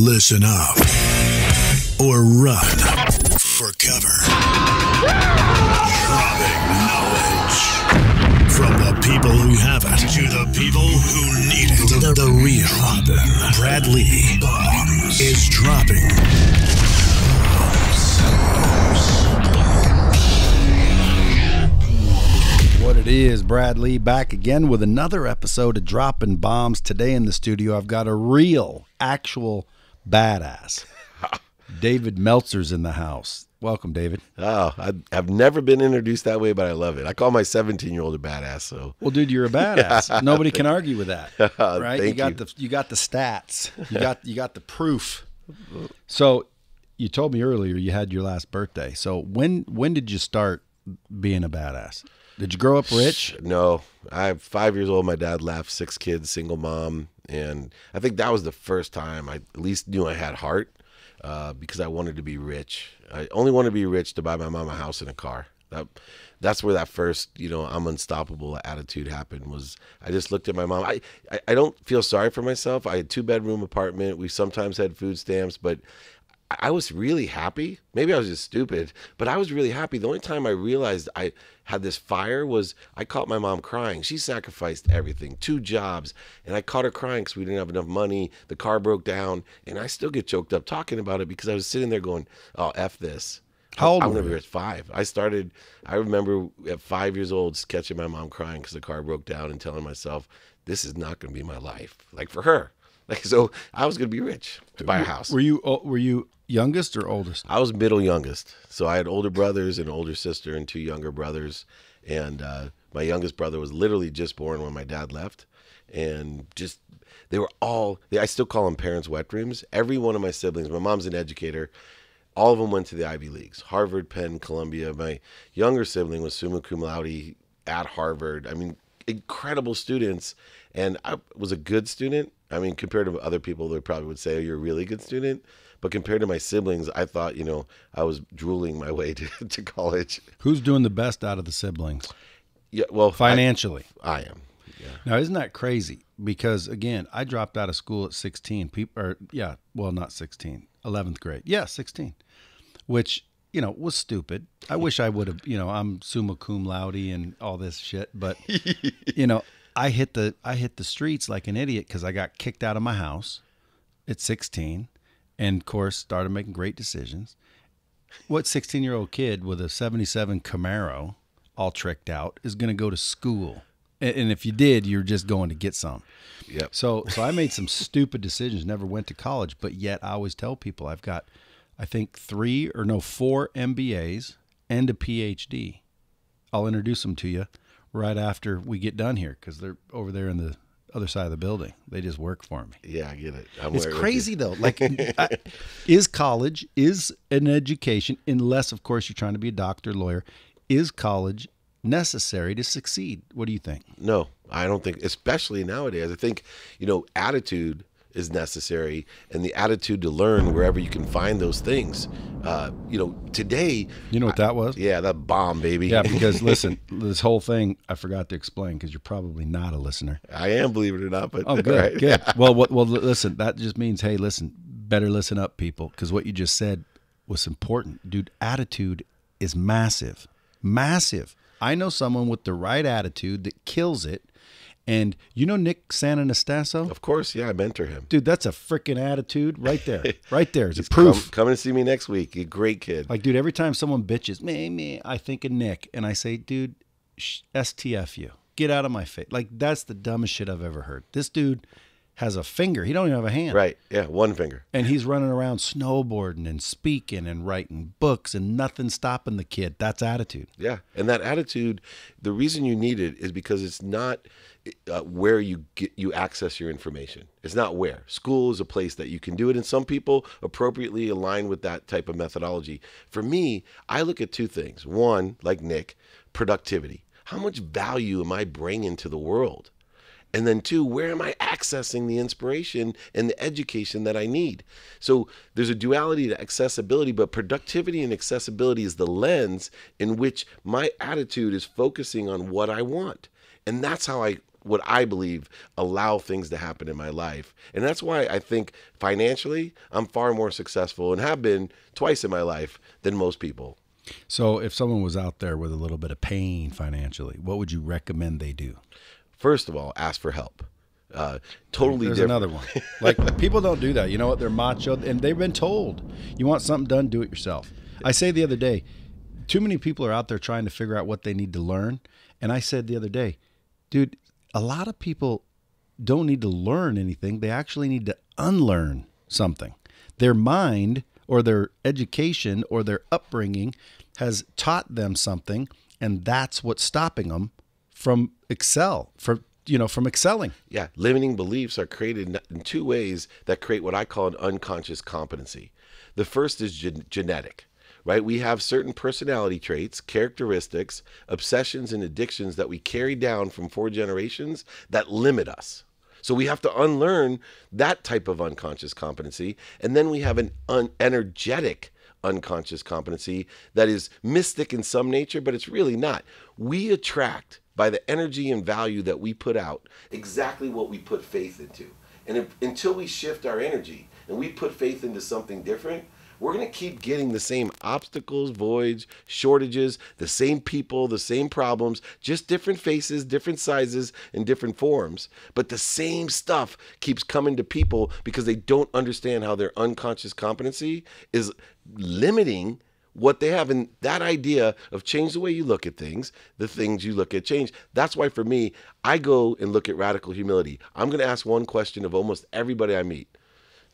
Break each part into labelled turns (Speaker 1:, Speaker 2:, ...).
Speaker 1: Listen up or run for cover. Dropping knowledge from the people who have it to the people who need it. The, the real Brad Lea is dropping.
Speaker 2: What it is, Brad Lea back again with another episode of Dropping Bombs. Today in the studio, I've got a real, actual badass. David Meltzer's in the house. Welcome, David.
Speaker 3: Oh, I, I've never been introduced that way, but I love it. I call my 17 year old a badass. So
Speaker 2: Well, dude, you're a badass. Nobody can argue with that, oh, right? you got
Speaker 3: you.
Speaker 2: the you got the stats. You got you got the proof. So, you told me earlier you had your last birthday. So when when did you start being a badass? Did you grow up rich?
Speaker 3: no, I'm five years old. My dad left, six kids, single mom, and I think that was the first time I at least knew I had heart uh, because I wanted to be rich. I only wanted to be rich to buy my mom a house and a car. That that's where that first you know I'm unstoppable attitude happened. Was I just looked at my mom. I I, I don't feel sorry for myself. I had two bedroom apartment. We sometimes had food stamps, but I was really happy. Maybe I was just stupid, but I was really happy. The only time I realized I had this fire was I caught my mom crying. She sacrificed everything, two jobs, and I caught her crying because we didn't have enough money. The car broke down, and I still get choked up talking about it because I was sitting there going, "Oh, f this."
Speaker 2: How old
Speaker 3: gonna
Speaker 2: you?
Speaker 3: at five. I started. I remember at five years old catching my mom crying because the car broke down and telling myself, "This is not going to be my life." Like for her, like so, I was going to be rich to uh, buy a house.
Speaker 2: Were you uh, were you youngest or oldest?
Speaker 3: I was middle youngest, so I had older brothers, and older sister, and two younger brothers. And uh, my youngest brother was literally just born when my dad left, and just they were all. I still call them parents' wet dreams. Every one of my siblings. My mom's an educator. All of them went to the Ivy Leagues: Harvard, Penn, Columbia. My younger sibling was summa cum laude at Harvard. I mean, incredible students, and I was a good student. I mean, compared to other people, they probably would say, "Oh, you're a really good student." But compared to my siblings, I thought, you know, I was drooling my way to, to college.
Speaker 2: Who's doing the best out of the siblings
Speaker 3: Yeah, well,
Speaker 2: financially?
Speaker 3: I, I am. Yeah.
Speaker 2: Now, isn't that crazy? Because again, I dropped out of school at 16. People, or yeah, well, not 16, 11th grade. Yeah, 16, which you know was stupid. I wish I would have. You know, I'm summa cum laude and all this shit, but you know, I hit the I hit the streets like an idiot because I got kicked out of my house at 16, and of course started making great decisions. What 16 year old kid with a 77 Camaro, all tricked out, is going to go to school? And and if you did, you're just going to get some.
Speaker 3: Yep.
Speaker 2: So, so I made some stupid decisions. Never went to college, but yet I always tell people I've got, I think three or no four MBAs and a PhD. I'll introduce them to you right after we get done here because they're over there in the other side of the building. They just work for me.
Speaker 3: Yeah, I get it. I'm
Speaker 2: It's
Speaker 3: right with you.
Speaker 2: crazy though. Like, I, is college is an education unless, of course, you're trying to be a doctor, lawyer. Is college necessary to succeed? What do you think?
Speaker 3: No, I don't think, especially nowadays. I think, you know, attitude is necessary and the attitude to learn wherever you can find those things. Uh, you know, today,
Speaker 2: You know what that was?
Speaker 3: yeah, that bomb, baby.
Speaker 2: Yeah, because listen, this whole thing I forgot to explain because you're probably not a listener.
Speaker 3: I am, believe it or not. But
Speaker 2: Oh, good,
Speaker 3: right.
Speaker 2: good. Well, what, well, listen, that just means, hey, listen, better listen up, people, because what you just said was important, dude. Attitude is massive, massive. I know someone with the right attitude that kills it, and you know Nick Santonastasso,
Speaker 3: Of course, yeah, I mentor him.
Speaker 2: dude. That's a freaking attitude right there, right there. It's a
Speaker 3: Come,
Speaker 2: proof.
Speaker 3: come and see me next week. A great kid.
Speaker 2: Like, dude, every time someone bitches, me, me, I think of Nick, and I say, dude, sh- STF you, get out of my face. Like, that's the dumbest shit I've ever heard. This dude has a finger; he don't even have a hand,
Speaker 3: right. Yeah, one finger.
Speaker 2: And he's running around snowboarding and speaking and writing books, and nothing stopping the kid. That's attitude.
Speaker 3: Yeah, and that attitude, the reason you need it is because it's not uh, where you get you access your information. It's not where school is a place that you can do it, and some people appropriately align with that type of methodology. For me, I look at two things. One, like Nick, productivity. How much value am I bringing to the world? And then, two, where am I accessing the inspiration and the education that I need? So there's a duality to accessibility, but productivity and accessibility is the lens in which my attitude is focusing on what I want. And that's how I what I believe allow things to happen in my life. And that's why I think financially I'm far more successful and have been twice in my life than most people.
Speaker 2: So, if someone was out there with a little bit of pain financially, what would you recommend they do?
Speaker 3: First of all, ask for help. Uh, totally
Speaker 2: There's
Speaker 3: different.
Speaker 2: another one. Like people don't do that. You know what? They're macho, and they've been told you want something done, do it yourself. I say the other day, too many people are out there trying to figure out what they need to learn, and I said the other day, dude, a lot of people don't need to learn anything. They actually need to unlearn something. Their mind or their education or their upbringing has taught them something, and that's what's stopping them from excel from you know from excelling.
Speaker 3: Yeah, limiting beliefs are created in two ways that create what I call an unconscious competency. The first is gen- genetic, right? We have certain personality traits, characteristics, obsessions, and addictions that we carry down from four generations that limit us. So we have to unlearn that type of unconscious competency. And then we have an un- energetic unconscious competency that is mystic in some nature, but it's really not. We attract by the energy and value that we put out exactly what we put faith into. And if, until we shift our energy and we put faith into something different, we're going to keep getting the same obstacles, voids, shortages, the same people, the same problems, just different faces, different sizes, and different forms. But the same stuff keeps coming to people because they don't understand how their unconscious competency is limiting what they have and that idea of change the way you look at things the things you look at change. That's why for me i go and look at radical humility. I'm going to ask one question of almost everybody i meet.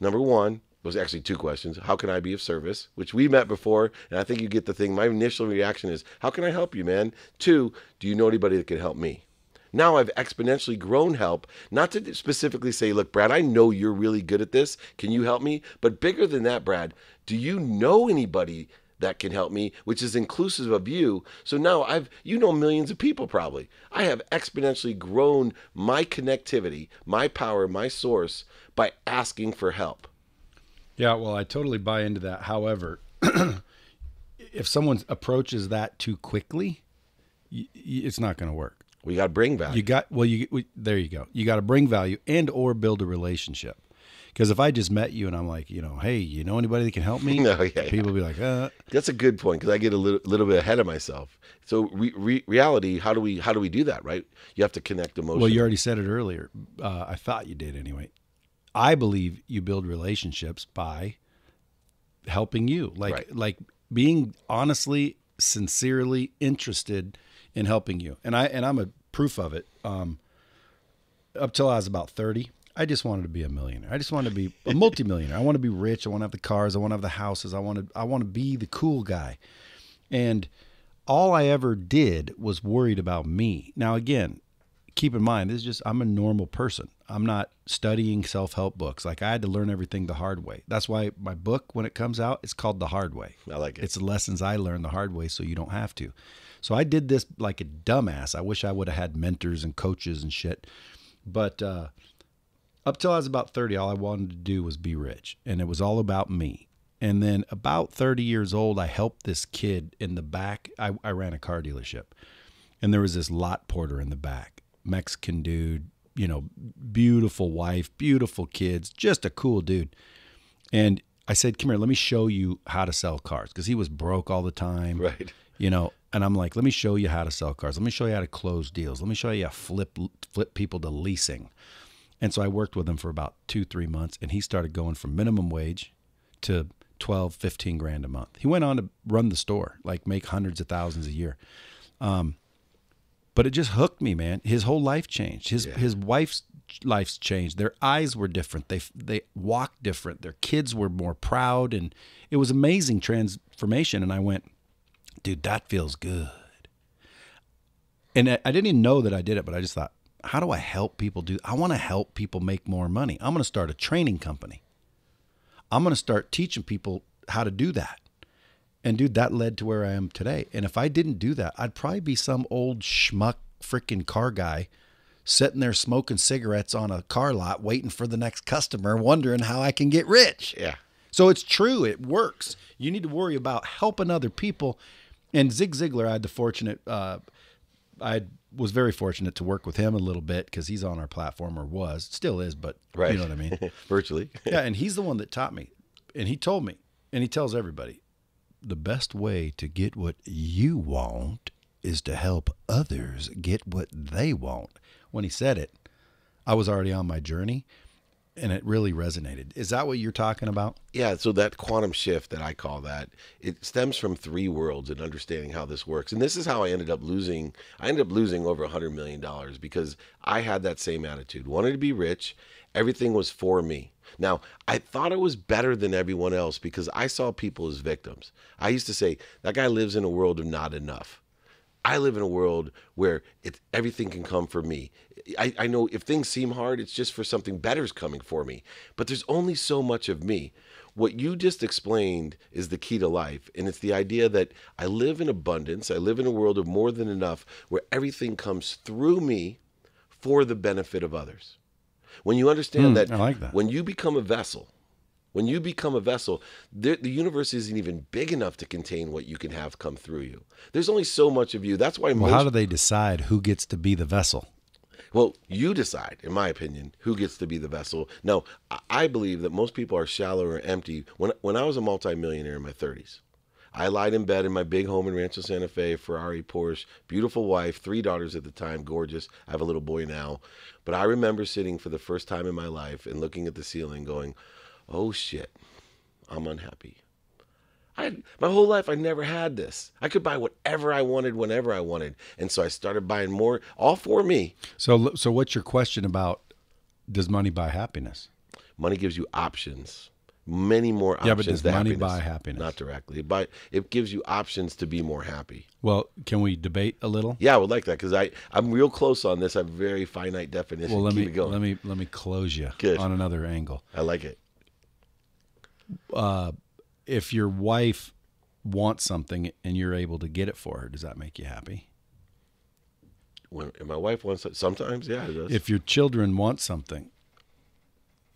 Speaker 3: Number one was actually two questions. How can i be of service? Which we met before and i think you get the thing. My initial reaction is how can i help you man? Two do you know anybody that can help me? Now I've exponentially grown help, not to specifically say, look, Brad, I know you're really good at this. Can you help me? But bigger than that, Brad, do you know anybody that can help me, which is inclusive of you. So now I've, you know, millions of people probably. I have exponentially grown my connectivity, my power, my source by asking for help.
Speaker 2: Yeah, well, I totally buy into that. However, if someone approaches that too quickly, y- y- it's not going to work.
Speaker 3: We got to bring value.
Speaker 2: You got well. You we, there you go. You got to bring value and or build a relationship. Because if I just met you and I'm like, you know, hey, you know anybody that can help me?
Speaker 3: No, yeah, yeah.
Speaker 2: People be like, uh.
Speaker 3: That's a good point because I get a little, little bit ahead of myself. So re, re, reality, how do we how do we do that? Right? You have to connect emotionally.
Speaker 2: Well, you already said it earlier. Uh, I thought you did anyway. I believe you build relationships by helping you, like
Speaker 3: Right.
Speaker 2: like being honestly, sincerely interested in helping you. And I and I'm a proof of it. Um, up till I was about thirty, I just wanted to be a millionaire. I just wanted to be a multimillionaire. I want to be rich. I want to have the cars. I want to have the houses. I want to I want to be the cool guy. And all I ever did was worried about me. Now again, keep in mind this is just I'm a normal person. I'm not studying self-help books. Like I had to learn everything the hard way. That's why my book when it comes out, it's called The Hard Way.
Speaker 3: I like it.
Speaker 2: It's the lessons I learned the hard way so you don't have to. So I did this like a dumbass. I wish I would have had mentors and coaches and shit. But uh up till I was about 30, all I wanted to do was be rich. And it was all about me. And then about 30 years old, I helped this kid in the back. I, I ran a car dealership. And there was this lot porter in the back, Mexican dude, you know, beautiful wife, beautiful kids, just a cool dude. And I said, Come here, let me show you how to sell cars. Because he was broke all the time
Speaker 3: right.
Speaker 2: you know and i'm like let me show you how to sell cars let me show you how to close deals let me show you how to flip flip people to leasing and so i worked with him for about two three months and he started going from minimum wage to 12 15 grand a month. He went on to run the store like make hundreds of thousands a year. Um, but it just hooked me man. His whole life changed. His his wife's life's changed. Their eyes were different. They they walked different. Their kids were more proud and it was amazing transformation. And i went dude, that feels good. And I I didn't even know that I did it, but I just thought, how do I help people do? I want to help people make more money. I'm going to start a training company. I'm going to start teaching people how to do that. And dude, that led to where I am today. And if I didn't do that, I'd probably be some old schmuck freaking car guy sitting there smoking cigarettes on a car lot waiting for the next customer, wondering how I can get rich.
Speaker 3: Yeah.
Speaker 2: So it's true, it works. You need to worry about helping other people. And Zig Ziglar, I had the fortunate, uh, I had was very fortunate to work with him a little bit because he's on our platform or was, still is, but
Speaker 3: Right.
Speaker 2: you know what I mean.
Speaker 3: Virtually.
Speaker 2: yeah, and he's the one that taught me, and he told me, and he tells everybody, the best way to get what you want is to help others get what they want. When he said it, I was already on my journey, and it really resonated. Is that what you're talking about?
Speaker 3: Yeah, so that quantum shift that I call that, it stems from three worlds and understanding how this works. And this is how I ended up losing I ended up losing over a hundred million dollars because I had that same attitude. Wanted to be rich, everything was for me. Now, I thought it was better than everyone else because I saw people as victims. I used to say, that guy lives in a world of not enough. I live in a world where it, everything can come for me. I, I know if things seem hard, it's just for something better's coming for me. But there's only so much of me. What you just explained is the key to life. And it's the idea that I live in abundance. I live in a world of more than enough where everything comes through me for the benefit of others. When you understand
Speaker 2: Hmm,
Speaker 3: that,
Speaker 2: like that.
Speaker 3: when you become a vessel, when you become a vessel, the, the universe isn't even big enough to contain what you can have come through you. There's only so much of you. That's why
Speaker 2: Well,
Speaker 3: most
Speaker 2: how do they decide who gets to be the vessel?
Speaker 3: well, you decide, in my opinion, who gets to be the vessel. No, I- I believe that most people are shallow or empty. When when I was a multimillionaire in my 30s, I lied in bed in my big home in Rancho Santa Fe, Ferrari, Porsche, beautiful wife, three daughters at the time, gorgeous. I have a little boy now. But I remember sitting for the first time in my life and looking at the ceiling going, "Oh shit. I'm unhappy." I my whole life I never had this. I could buy whatever I wanted whenever I wanted. And so I started buying more all for me.
Speaker 2: So, so what's your question about? Does money buy happiness?
Speaker 3: Money gives you options, many more options.
Speaker 2: Yeah, but does money
Speaker 3: happiness.
Speaker 2: buy happiness?
Speaker 3: Not directly, but it gives you options to be more happy.
Speaker 2: Well, can we debate a little?
Speaker 3: Yeah, I would like that because I I'm real close on this. I have very finite definition.
Speaker 2: Well, let
Speaker 3: Keep
Speaker 2: me let me let me close you
Speaker 3: Good.
Speaker 2: on another angle.
Speaker 3: I like it.
Speaker 2: Uh, if your wife wants something and you're able to get it for her, does that make you happy?
Speaker 3: When my wife wants it, sometimes, yeah, it does.
Speaker 2: If your children want something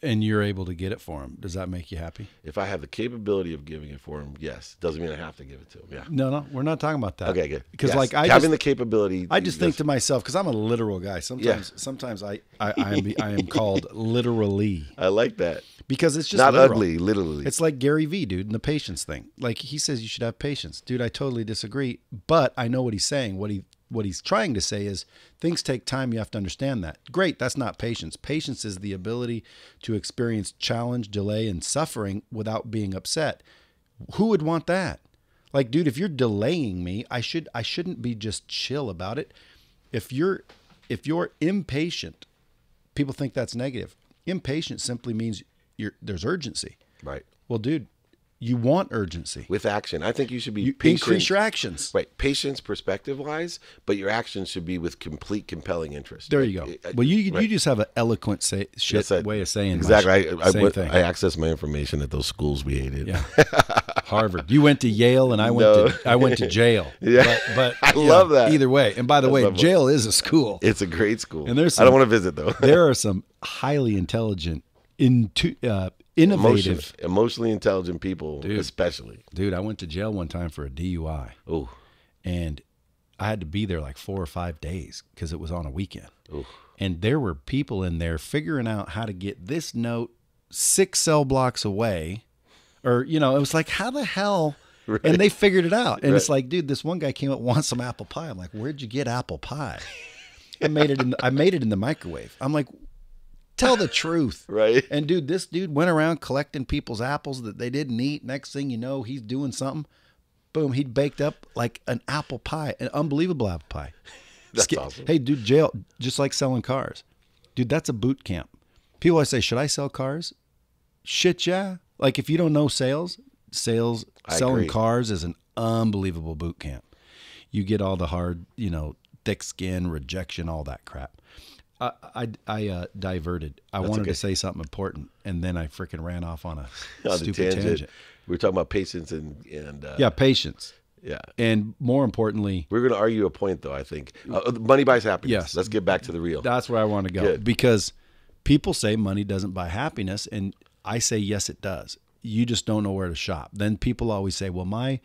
Speaker 2: and you're able to get it for them, does that make you happy?
Speaker 3: if I have the capability of giving it for him, yes. Doesn't mean I have to give it to him. Yeah.
Speaker 2: No, no, we're not talking about that.
Speaker 3: Okay, good.
Speaker 2: Because
Speaker 3: Yes.
Speaker 2: like I
Speaker 3: having
Speaker 2: just,
Speaker 3: the capability,
Speaker 2: I just think to myself because I'm a literal guy. Sometimes, sometimes I I, I am I am called literally
Speaker 3: I like that.
Speaker 2: because it's just
Speaker 3: Not
Speaker 2: literal.
Speaker 3: ugly, literally.
Speaker 2: It's like Gary Vee, dude, and the patience thing. Like he says you should have patience. Dude, I totally disagree, but I know what he's saying. What he what he's trying to say is things take time, you have to understand that. Great, that's not patience. Patience is the ability to experience challenge, delay and suffering without being upset. Who would want that? Like dude, if you're delaying me, I should I shouldn't be just chill about it. If you're if you're impatient, people think that's negative. Impatient simply means you're, there's urgency.
Speaker 3: right.
Speaker 2: Well, dude, you want urgency.
Speaker 3: With action. I think you should be
Speaker 2: You
Speaker 3: patient.
Speaker 2: increase your actions.
Speaker 3: Right, patience perspective wise, but your actions should be with complete compelling interest.
Speaker 2: There you go.
Speaker 3: Right?
Speaker 2: Well, you you just have an eloquent say, shit
Speaker 3: Yes, I-
Speaker 2: way of saying
Speaker 3: exactly.
Speaker 2: shit.
Speaker 3: I, I,
Speaker 2: Same
Speaker 3: went-
Speaker 2: thing.
Speaker 3: I accessed my information at those schools we hated.
Speaker 2: yeah. Harvard. You went to Yale, and I went
Speaker 3: No.
Speaker 2: to I went to jail.
Speaker 3: Yeah.
Speaker 2: But, but
Speaker 3: I love
Speaker 2: know,
Speaker 3: that.
Speaker 2: Either way, and by the way, jail is a school.
Speaker 3: It's a great school.
Speaker 2: And there's
Speaker 3: I don't want to visit though.
Speaker 2: there are some highly intelligent, into uh, innovative.
Speaker 3: emotionally intelligent people, especially.
Speaker 2: Dude, I went to jail one time for a DUI.
Speaker 3: Oh,
Speaker 2: and I had to be there like four or five days because it was on a weekend.
Speaker 3: Oof.
Speaker 2: And there were people in there figuring out how to get this note six cell blocks away, or you know, it was like how the hell. And they figured it out, and it's like, dude, this one guy came up wants some apple pie. I'm like, where'd you get apple pie? I made it in. The, I made it in the microwave. I'm like, tell the truth,
Speaker 3: right.
Speaker 2: and dude, this dude went around collecting people's apples that they didn't eat. Next thing you know, he's doing something. Boom, he'd baked up like an apple pie, an unbelievable apple pie.
Speaker 3: That's
Speaker 2: Sk-
Speaker 3: awesome.
Speaker 2: Hey, dude, jail, just like selling cars. Dude, that's a boot camp. People always say, should I sell cars? Shit, yeah. Like if you don't know sales, sales,
Speaker 3: I
Speaker 2: selling
Speaker 3: agree.
Speaker 2: cars is an unbelievable boot camp. You get all the hard, you know, thick skin, rejection, all that crap. I I, I uh, diverted. I wanted
Speaker 3: okay.
Speaker 2: to say something important, and then I freaking ran off on a
Speaker 3: On
Speaker 2: stupid
Speaker 3: tangent.
Speaker 2: tangent.
Speaker 3: We were talking about patience and and uh,
Speaker 2: Yeah, patience,
Speaker 3: yeah.
Speaker 2: and more importantly,
Speaker 3: We're going to argue a point though. I think uh, money buys happiness.
Speaker 2: Yes.
Speaker 3: Let's get back to the real.
Speaker 2: That's where I want to go
Speaker 3: Good.
Speaker 2: because people say money doesn't buy happiness, and I say yes, it does. You just don't know where to shop. Then people always say, "Well, my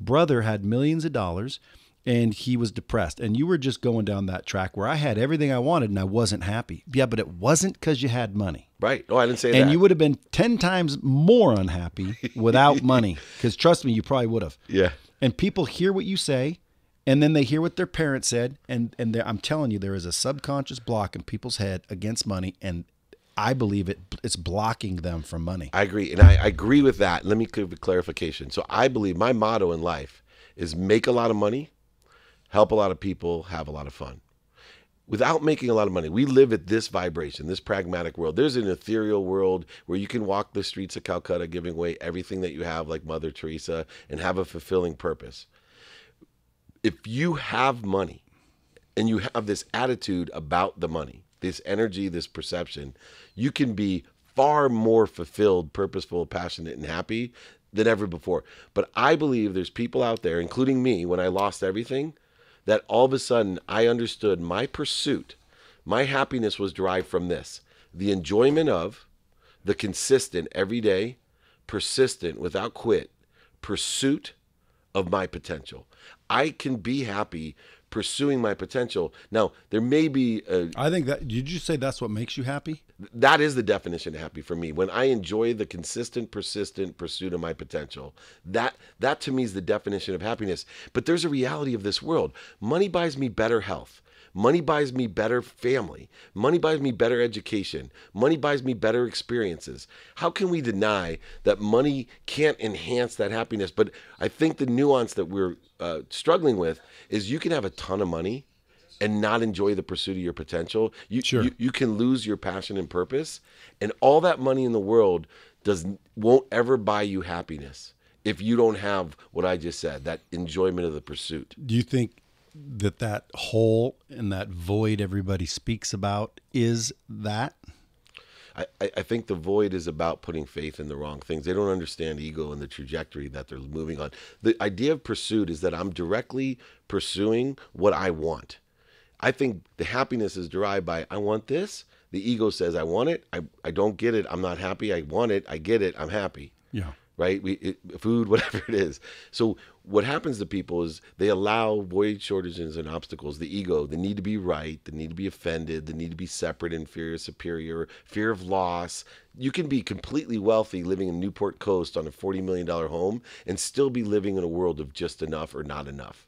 Speaker 2: brother had millions of dollars, and he was depressed and you were just going down that track where I had everything I wanted and I wasn't happy. Yeah, but it wasn't cuz you had money.
Speaker 3: Right. Oh, I didn't say
Speaker 2: And
Speaker 3: that.
Speaker 2: And you would have been 10 times more unhappy without money cuz trust me, you probably would have.
Speaker 3: yeah.
Speaker 2: And people hear what you say and then they hear what their parents said and and I'm telling you there is a subconscious block in people's head against money and I believe it it's blocking them from money.
Speaker 3: I agree, and I, I agree with that. Let me give a clarification. So I believe my motto in life is make a lot of money, help a lot of people, have a lot of fun. Without making a lot of money, we live at this vibration, this pragmatic world. There's an ethereal world where you can walk the streets of Calcutta giving away everything that you have, like Mother Teresa, and have a fulfilling purpose. If you have money and you have this attitude about the money, this energy, this perception, you can be far more fulfilled, purposeful, passionate, and happy than ever before. But I believe there's people out there, including me, when I lost everything, that all of a sudden I understood my pursuit, my happiness was derived from this the enjoyment of the consistent, everyday, persistent, without quit pursuit of my potential. I can be happy pursuing my potential. Now, there may be a,
Speaker 2: I think that did you say that's what makes you happy?
Speaker 3: That is the definition of happy for me. When I enjoy the consistent, persistent pursuit of my potential, that that to me is the definition of happiness. But there's a reality of this world. Money buys me better health. Money buys me better family. Money buys me better education. Money buys me better experiences. How can we deny that money can't enhance that happiness? But I think the nuance that we're uh, struggling with is you can have a ton of money and not enjoy the pursuit of your potential. You,
Speaker 2: Sure.
Speaker 3: you you can lose your passion and purpose, and all that money in the world does won't ever buy you happiness if you don't have what I just said, that enjoyment of the pursuit.
Speaker 2: Do you think that that hole and that void everybody speaks about is that?
Speaker 3: I, I I think the void is about putting faith in the wrong things. They don't understand ego and the trajectory that they're moving on. The idea of pursuit is that I'm directly pursuing what I want. I think the happiness is derived by I want this. The ego says I want it. I, I don't get it. I'm not happy. I want it. I get it. I'm happy.
Speaker 2: Yeah.
Speaker 3: right? We it, food, whatever it is. So what happens to people is they allow void shortages and obstacles, the ego, the need to be right, the need to be offended, the need to be separate, inferior, superior, fear of loss. You can be completely wealthy living in Newport Coast on a $40 million home and still be living in a world of just enough or not enough.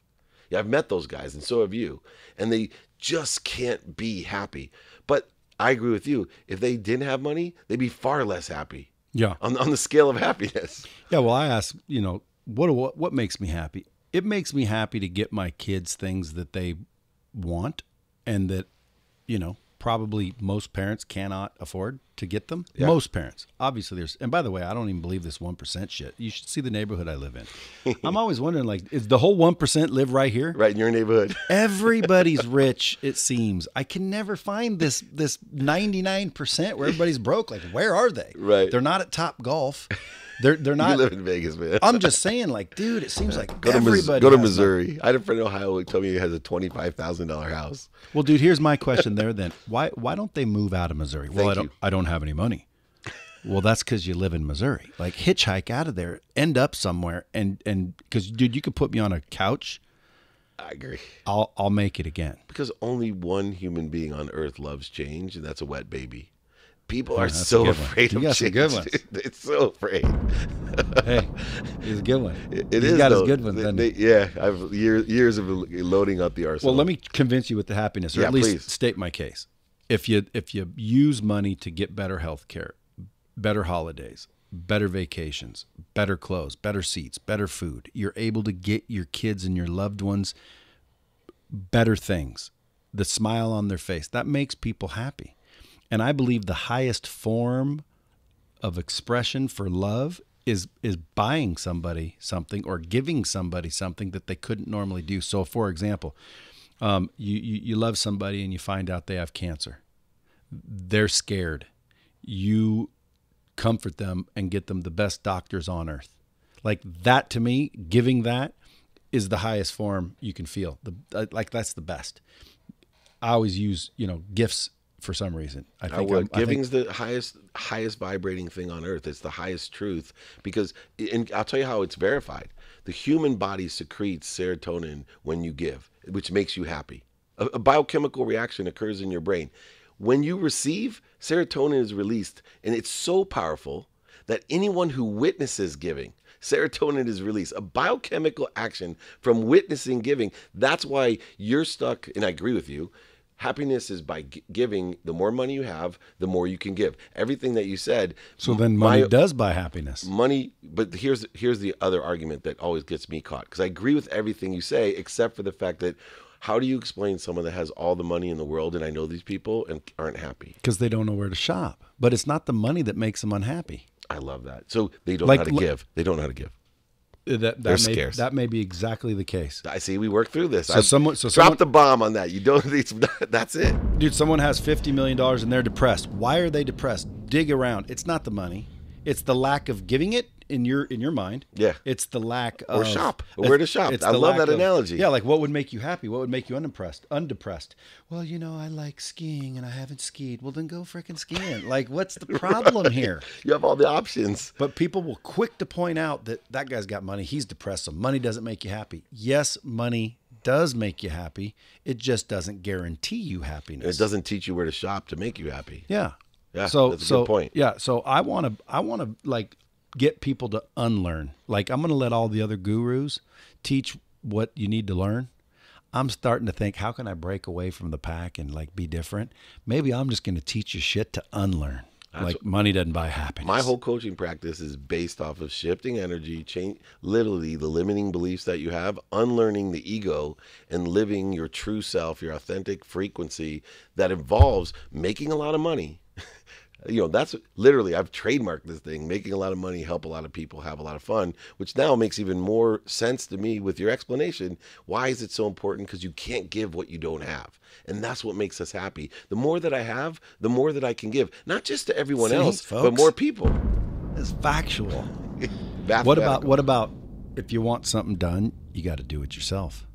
Speaker 3: Yeah, I've met those guys, and so have you. And they just can't be happy. But I agree with you. If they didn't have money, they'd be far less happy
Speaker 2: Yeah.
Speaker 3: on, on the scale of happiness.
Speaker 2: Yeah, well, I ask, you know, what what what makes me happy? It makes me happy to get my kids things that they want and that, you know, probably most parents cannot afford to get them. Most parents. Obviously there's and by the way, I don't even believe this 1% shit. You should see the neighborhood I live in. I'm always wondering like is the whole 1% live right here?
Speaker 3: Right in your neighborhood.
Speaker 2: Everybody's rich, it seems. I can never find this this 99% where everybody's broke. Like where are they?
Speaker 3: Right.
Speaker 2: They're not at Topgolf. They're they're
Speaker 3: you
Speaker 2: not
Speaker 3: live in Vegas, man.
Speaker 2: I'm just saying, like, dude, it seems like
Speaker 3: go to, Mis-
Speaker 2: everybody.
Speaker 3: go to Missouri. I had a friend in Ohio who told me he has a twenty-five thousand dollar house.
Speaker 2: Well, dude, here's my question there. Then why why don't they move out of Missouri? well,
Speaker 3: Thank
Speaker 2: I don't
Speaker 3: you.
Speaker 2: I don't have any money. Well, that's because you live in Missouri. Like hitchhike out of there, end up somewhere, and and because dude, you could put me on a couch.
Speaker 3: I agree.
Speaker 2: I'll I'll make it again.
Speaker 3: Because only one human being on Earth loves change, and that's a wet baby. People are so afraid of change.
Speaker 2: good ones.
Speaker 3: dude. It's so afraid.
Speaker 2: Hey, he's a good one.
Speaker 3: It, it
Speaker 2: He's
Speaker 3: is,
Speaker 2: got
Speaker 3: though.
Speaker 2: his good ones.
Speaker 3: They- they- yeah, I've years years of loading up the arsenal.
Speaker 2: Well, let me convince you with the happiness, or
Speaker 3: Yeah,
Speaker 2: at least
Speaker 3: please.
Speaker 2: state my case. If you if you use money to get better health care, better holidays, better vacations, better clothes, better seats, better food, you're able to get your kids and your loved ones better things. The smile on their face that makes people happy, and I believe the highest form of expression for love is is buying somebody something or giving somebody something that they couldn't normally do. So, for example, um, you, you you love somebody and you find out they have cancer. They're scared. You comfort them and get them the best doctors on earth. Like that to me, giving that is the highest form you can feel. The uh, like that's the best. I always use, you know, gifts for some reason. I
Speaker 3: I
Speaker 2: think
Speaker 3: would.
Speaker 2: I'm- I think-
Speaker 3: Giving's the highest highest vibrating thing on earth. It's the highest truth because, and I'll tell you how it's verified. The human body secretes serotonin when you give, which makes you happy. A, a biochemical reaction occurs in your brain. When you receive, serotonin is released, and it's so powerful that anyone who witnesses giving, serotonin is released. A biochemical action from witnessing giving. That's why you're stuck, and I agree with you. Happiness is by gi- giving. The more money you have, the more you can give. Everything that you said.
Speaker 2: so then money
Speaker 3: my-
Speaker 2: does buy happiness.
Speaker 3: money but here's here's the other argument that always gets me caught because i agree with everything you say except for the fact that how do you explain someone that has all the money in the world and i know these people and aren't happy
Speaker 2: because they don't know where to shop. But it's not the money that makes them unhappy.
Speaker 3: i love that so they don't
Speaker 2: Like,
Speaker 3: know how to
Speaker 2: look-
Speaker 3: give they don't know how to give
Speaker 2: Uh, that, that
Speaker 3: They're
Speaker 2: may,
Speaker 3: scarce.
Speaker 2: That may be exactly the case.
Speaker 3: i see we worked through this
Speaker 2: So
Speaker 3: I
Speaker 2: someone- so
Speaker 3: drop
Speaker 2: someone-
Speaker 3: the bomb on that you don't it's, that's it
Speaker 2: Dude, someone has fifty million dollars and they're depressed. Why are they depressed? Dig around. It's not the money. It's the lack of giving it in your in your mind.
Speaker 3: Yeah.
Speaker 2: It's the lack of Or
Speaker 3: shop. Where to shop. I love that
Speaker 2: of-
Speaker 3: analogy.
Speaker 2: Yeah, like what would make you happy? What would make you unimpressed? Undepressed. Well, you know, I like skiing and I haven't skied. Well, then go freaking skiing. Like, what's the problem here?
Speaker 3: you have all the options
Speaker 2: But people will quick to point out that that guy's got money. He's depressed. So money doesn't make you happy. Yes, money does make you happy. It just doesn't guarantee you happiness.
Speaker 3: it doesn't teach you where to shop to make you happy
Speaker 2: Yeah.
Speaker 3: Yeah,
Speaker 2: So
Speaker 3: that's a good
Speaker 2: so
Speaker 3: point.
Speaker 2: Yeah. So I want to I want to like get people to unlearn. Like I'm going to let all the other gurus teach what you need to learn. I'm starting to think, how can I break away from the pack and like be different? Maybe I'm just going to teach you shit to unlearn. like money doesn't buy happiness.
Speaker 3: My whole coaching practice is based off of shifting energy, change literally the limiting beliefs that you have, unlearning the ego, and living your true self, your authentic frequency that involves making a lot of money. You know, that's literally I've trademarked this thing, making a lot of money, help a lot of people, have a lot of fun, which now makes even more sense to me with your explanation. Why is it so important? Because you can't give what you don't have. And that's what makes us happy. The more that I have, the more that I can give, not just to everyone
Speaker 2: See,
Speaker 3: else, but more people.
Speaker 2: It's factual. What about what about if you want something done, you got to do it yourself.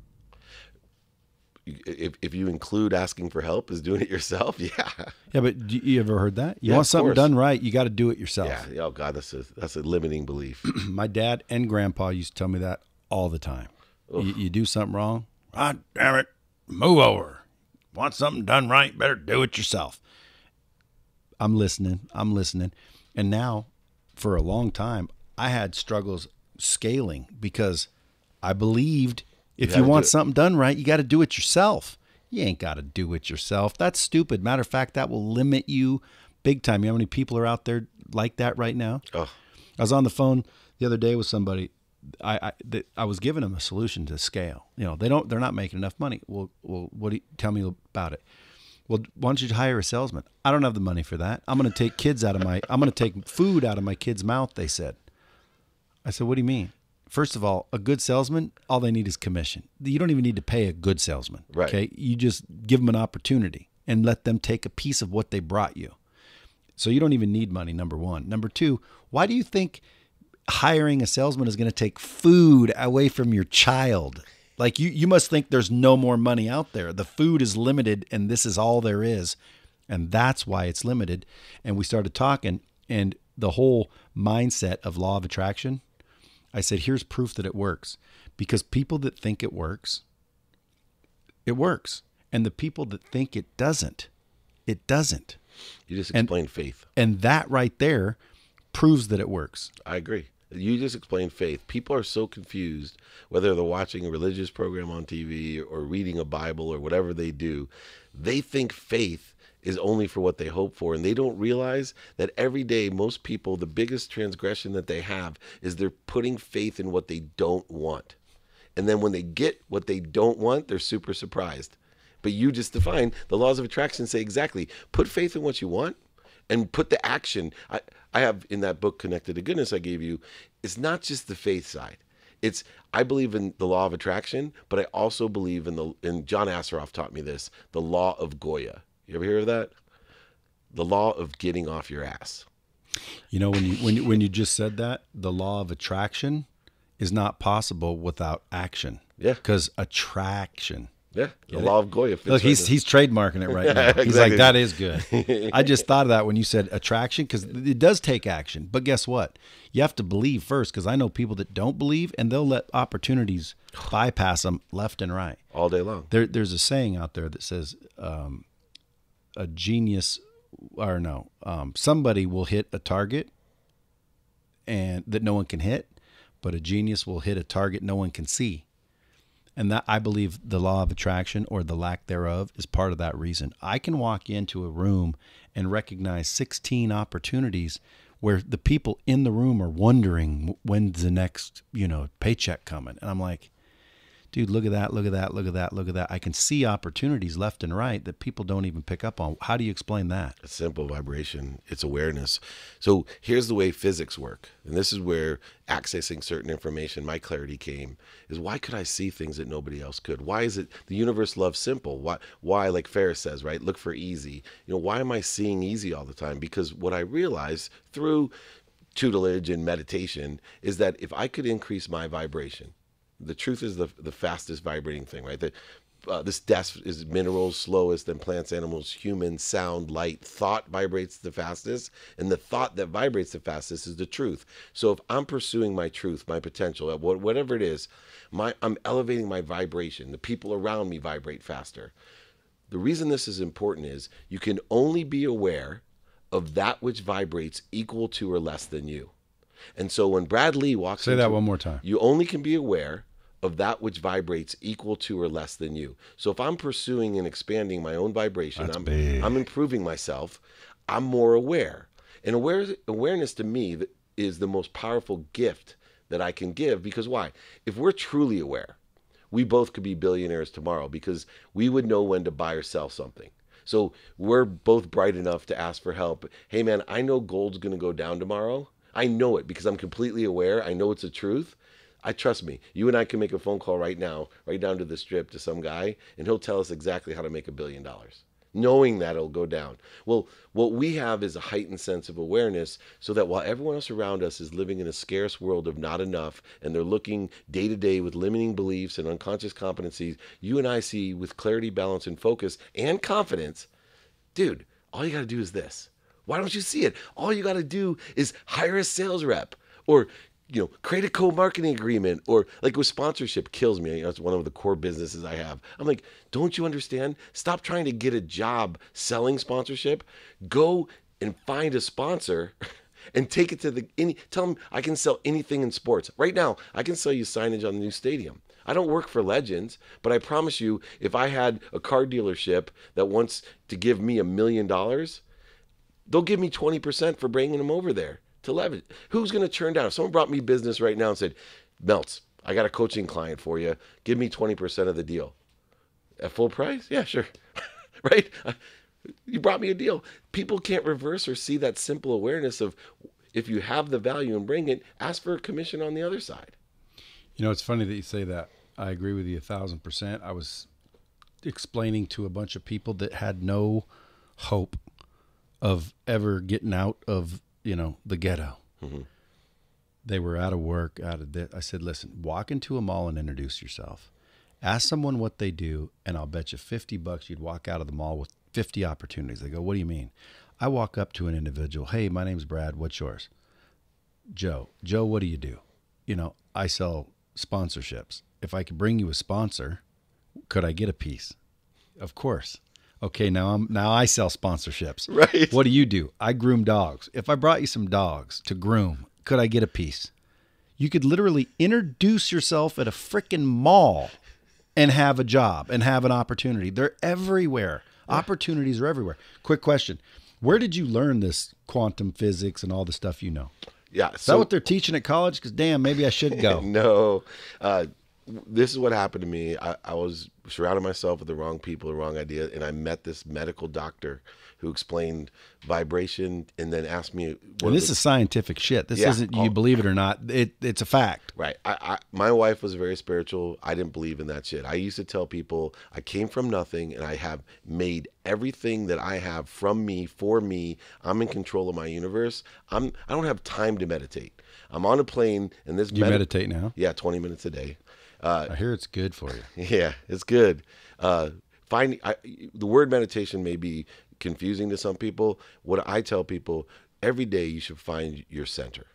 Speaker 3: If, if you include asking for help as doing it yourself? Yeah.
Speaker 2: Yeah, but do you ever heard that? You
Speaker 3: Yeah,
Speaker 2: want something done right, you got to do it yourself.
Speaker 3: Yeah. Oh God, that's a that's a limiting belief.
Speaker 2: My dad and grandpa used to tell me that all the time. You, you do something wrong, God damn it, move over. Want something done right, better do it yourself. I'm listening. I'm listening. And now, for a long time, I had struggles scaling because I believed if
Speaker 3: gotta
Speaker 2: you want something done right, you got to do it yourself. You ain't got to do it yourself. That's stupid. Matter of fact, that will limit you big time. You know how many people are out there like that right now?
Speaker 3: Oh,
Speaker 2: I was on the phone the other day with somebody. I I, I was giving them a solution to scale. You know, they don't. They're not making enough money. Well, well, what do you tell me about it? Well, why don't you hire a salesman? I don't have the money for that. I'm going to take kids out of my. I'm going to take food out of my kid's mouth. They said. I said, what do you mean? First of all, a good salesman, all they need is commission. You don't even need to pay a good salesman.
Speaker 3: Right.
Speaker 2: Okay. You just give them an opportunity and let them take a piece of what they brought you. So you don't even need money, number one. Number two, why do you think hiring a salesman is going to take food away from your child? Like you, you must think there's no more money out there. The food is limited and this is all there is. And that's why it's limited. And we started talking and the whole mindset of law of attraction. I said, here's proof that it works. Because people that think it works, it works. And the people that think it doesn't, it doesn't.
Speaker 3: you just
Speaker 2: And-
Speaker 3: explained faith.
Speaker 2: And that right there proves that it works.
Speaker 3: I agree. You just explained faith. People are so confused whether they're watching a religious program on TV or reading a Bible or whatever they do. They think faith is only for what they hope for, and they don't realize that every day, most people, the biggest transgression that they have is they're putting faith in what they don't want. And then when they get what they don't want, they're super surprised. But you just define the laws of attraction say exactly put faith in what you want and put the action. I, I have in that book, Connected to Goodness, I gave you, it's not just the faith side. It's I believe in the law of attraction, but I also believe in the and John Assaraf taught me this, the law of Goya. You ever hear of that? The law of getting off your ass.
Speaker 2: You know, when you when you, when you just said that, the law of attraction is not possible without action.
Speaker 3: Yeah.
Speaker 2: Because attraction
Speaker 3: Yeah, the law of Goya.
Speaker 2: Look, he's
Speaker 3: in.
Speaker 2: he's trademarking it right now. He's
Speaker 3: exactly.
Speaker 2: like, that is good. I just thought of that when you said attraction because it does take action. But guess what? You have to believe first because I know people that don't believe and they'll let opportunities bypass them left and right.
Speaker 3: all day long.
Speaker 2: There, there's a saying out there that says um, a genius, or no, um, somebody will hit a target and that no one can hit, but a genius will hit a target no one can see. And that I believe the law of attraction or the lack thereof is part of that reason. I can walk into a room and recognize 16 opportunities where the people in the room are wondering when's the next, you know, paycheck coming. And I'm like, dude, look at that, look at that, look at that, look at that. I can see opportunities left and right that people don't even pick up on. How do you explain that?
Speaker 3: It's simple vibration. It's awareness. So here's the way physics work, and this is where accessing certain information, my clarity came. Is why could I see things that nobody else could? Why is it the universe loves simple? Why? Why, like Ferris says, right? Look for easy. You know, why am I seeing easy all the time? Because what I realized through tutelage and meditation is that if I could increase my vibration, the truth is the the fastest vibrating thing, right? The, uh, this desk is minerals slowest, then plants, animals, humans, sound, light. Thought vibrates the fastest, and the thought that vibrates the fastest is the truth. So if I'm pursuing my truth, my potential, whatever it is, my I'm elevating my vibration. The people around me vibrate faster. The reason this is important is you can only be aware of that which vibrates equal to or less than you. And so when Brad Lea walks
Speaker 2: Say that one more time.
Speaker 3: you only can be aware of that which vibrates equal to or less than you. So if I'm pursuing and expanding my own vibration, I'm,
Speaker 2: big.
Speaker 3: I'm improving myself, I'm more aware. And aware, awareness to me is the most powerful gift that I can give because why? If we're truly aware, we both could be billionaires tomorrow because we would know when to buy or sell something. So we're both bright enough to ask for help. Hey man, I know gold's going to go down tomorrow. I know it because I'm completely aware. I know it's the truth. I trust me. You and I can make a phone call right now, right down to the strip to some guy, and he'll tell us exactly how to make a billion dollars, knowing that it'll go down. Well, what we have is a heightened sense of awareness so that while everyone else around us is living in a scarce world of not enough and they're looking day to day with limiting beliefs and unconscious competencies, you and I see with clarity, balance, and focus and confidence, dude, all you got to do is this. Why don't you see it? All you got to do is hire a sales rep or you know, create a co-marketing agreement or like with sponsorship kills me. It's one of the core businesses I have. I'm like, don't you understand? Stop trying to get a job selling sponsorship. Go and find a sponsor and take it to the any tell them I can sell anything in sports. Right now, I can sell you signage on the new stadium. I don't work for Legends, but I promise you, if I had a car dealership that wants to give me a million dollars, they'll give me 20% for bringing them over there to Levitt. Who's going to turn down? If someone brought me business right now and said, Melts, I got a coaching client for you. Give me 20% of the deal. At full price? Yeah, sure. right? You brought me a deal. People can't reverse or see that simple awareness of if you have the value and bring it, ask for a commission on the other side.
Speaker 2: You know, it's funny that you say that. I agree with you a thousand percent. I was explaining to a bunch of people that had no hope of ever getting out of, you know, the ghetto. Mm-hmm. They were out of work, out of this. I said, listen, walk into a mall and introduce yourself. Ask someone what they do, and I'll bet you 50 bucks you'd walk out of the mall with 50 opportunities. They go, what do you mean? I walk up to an individual, hey, my name's Brad, what's yours? Joe. Joe, what do you do? You know, I sell sponsorships. If I could bring you a sponsor, could I get a piece? Of course. Okay, now I'm now I sell sponsorships.
Speaker 3: Right.
Speaker 2: What do you do? I groom dogs. If I brought you some dogs to groom, could I get a piece? You could literally introduce yourself at a freaking mall and have a job and have an opportunity. They're everywhere. Opportunities are everywhere. Quick question. Where did you learn this quantum physics and all the stuff you know?
Speaker 3: Yeah.
Speaker 2: Is that what they're teaching at college? Because damn, maybe I should go.
Speaker 3: no. Uh, this is what happened to me. I, I was surrounding myself with the wrong people, the wrong idea, and I met this medical doctor who explained vibration and then asked me. what
Speaker 2: And this
Speaker 3: the-
Speaker 2: is scientific shit. This
Speaker 3: Yeah.
Speaker 2: isn't you
Speaker 3: Oh.
Speaker 2: believe it or not. It, it's a fact.
Speaker 3: Right. I, I my wife was very spiritual. I didn't believe in that shit. I used to tell people I came from nothing and I have made everything that I have from me for me. I'm in control of my universe. I'm I don't have time to meditate. I'm on a plane and this
Speaker 2: You
Speaker 3: medi-
Speaker 2: meditate now.
Speaker 3: Yeah, 20 minutes a day. Uh,
Speaker 2: I hear it's good for you.
Speaker 3: yeah, it's good. Uh, find I, the word meditation may be confusing to some people. What I tell people every day, you should find your center.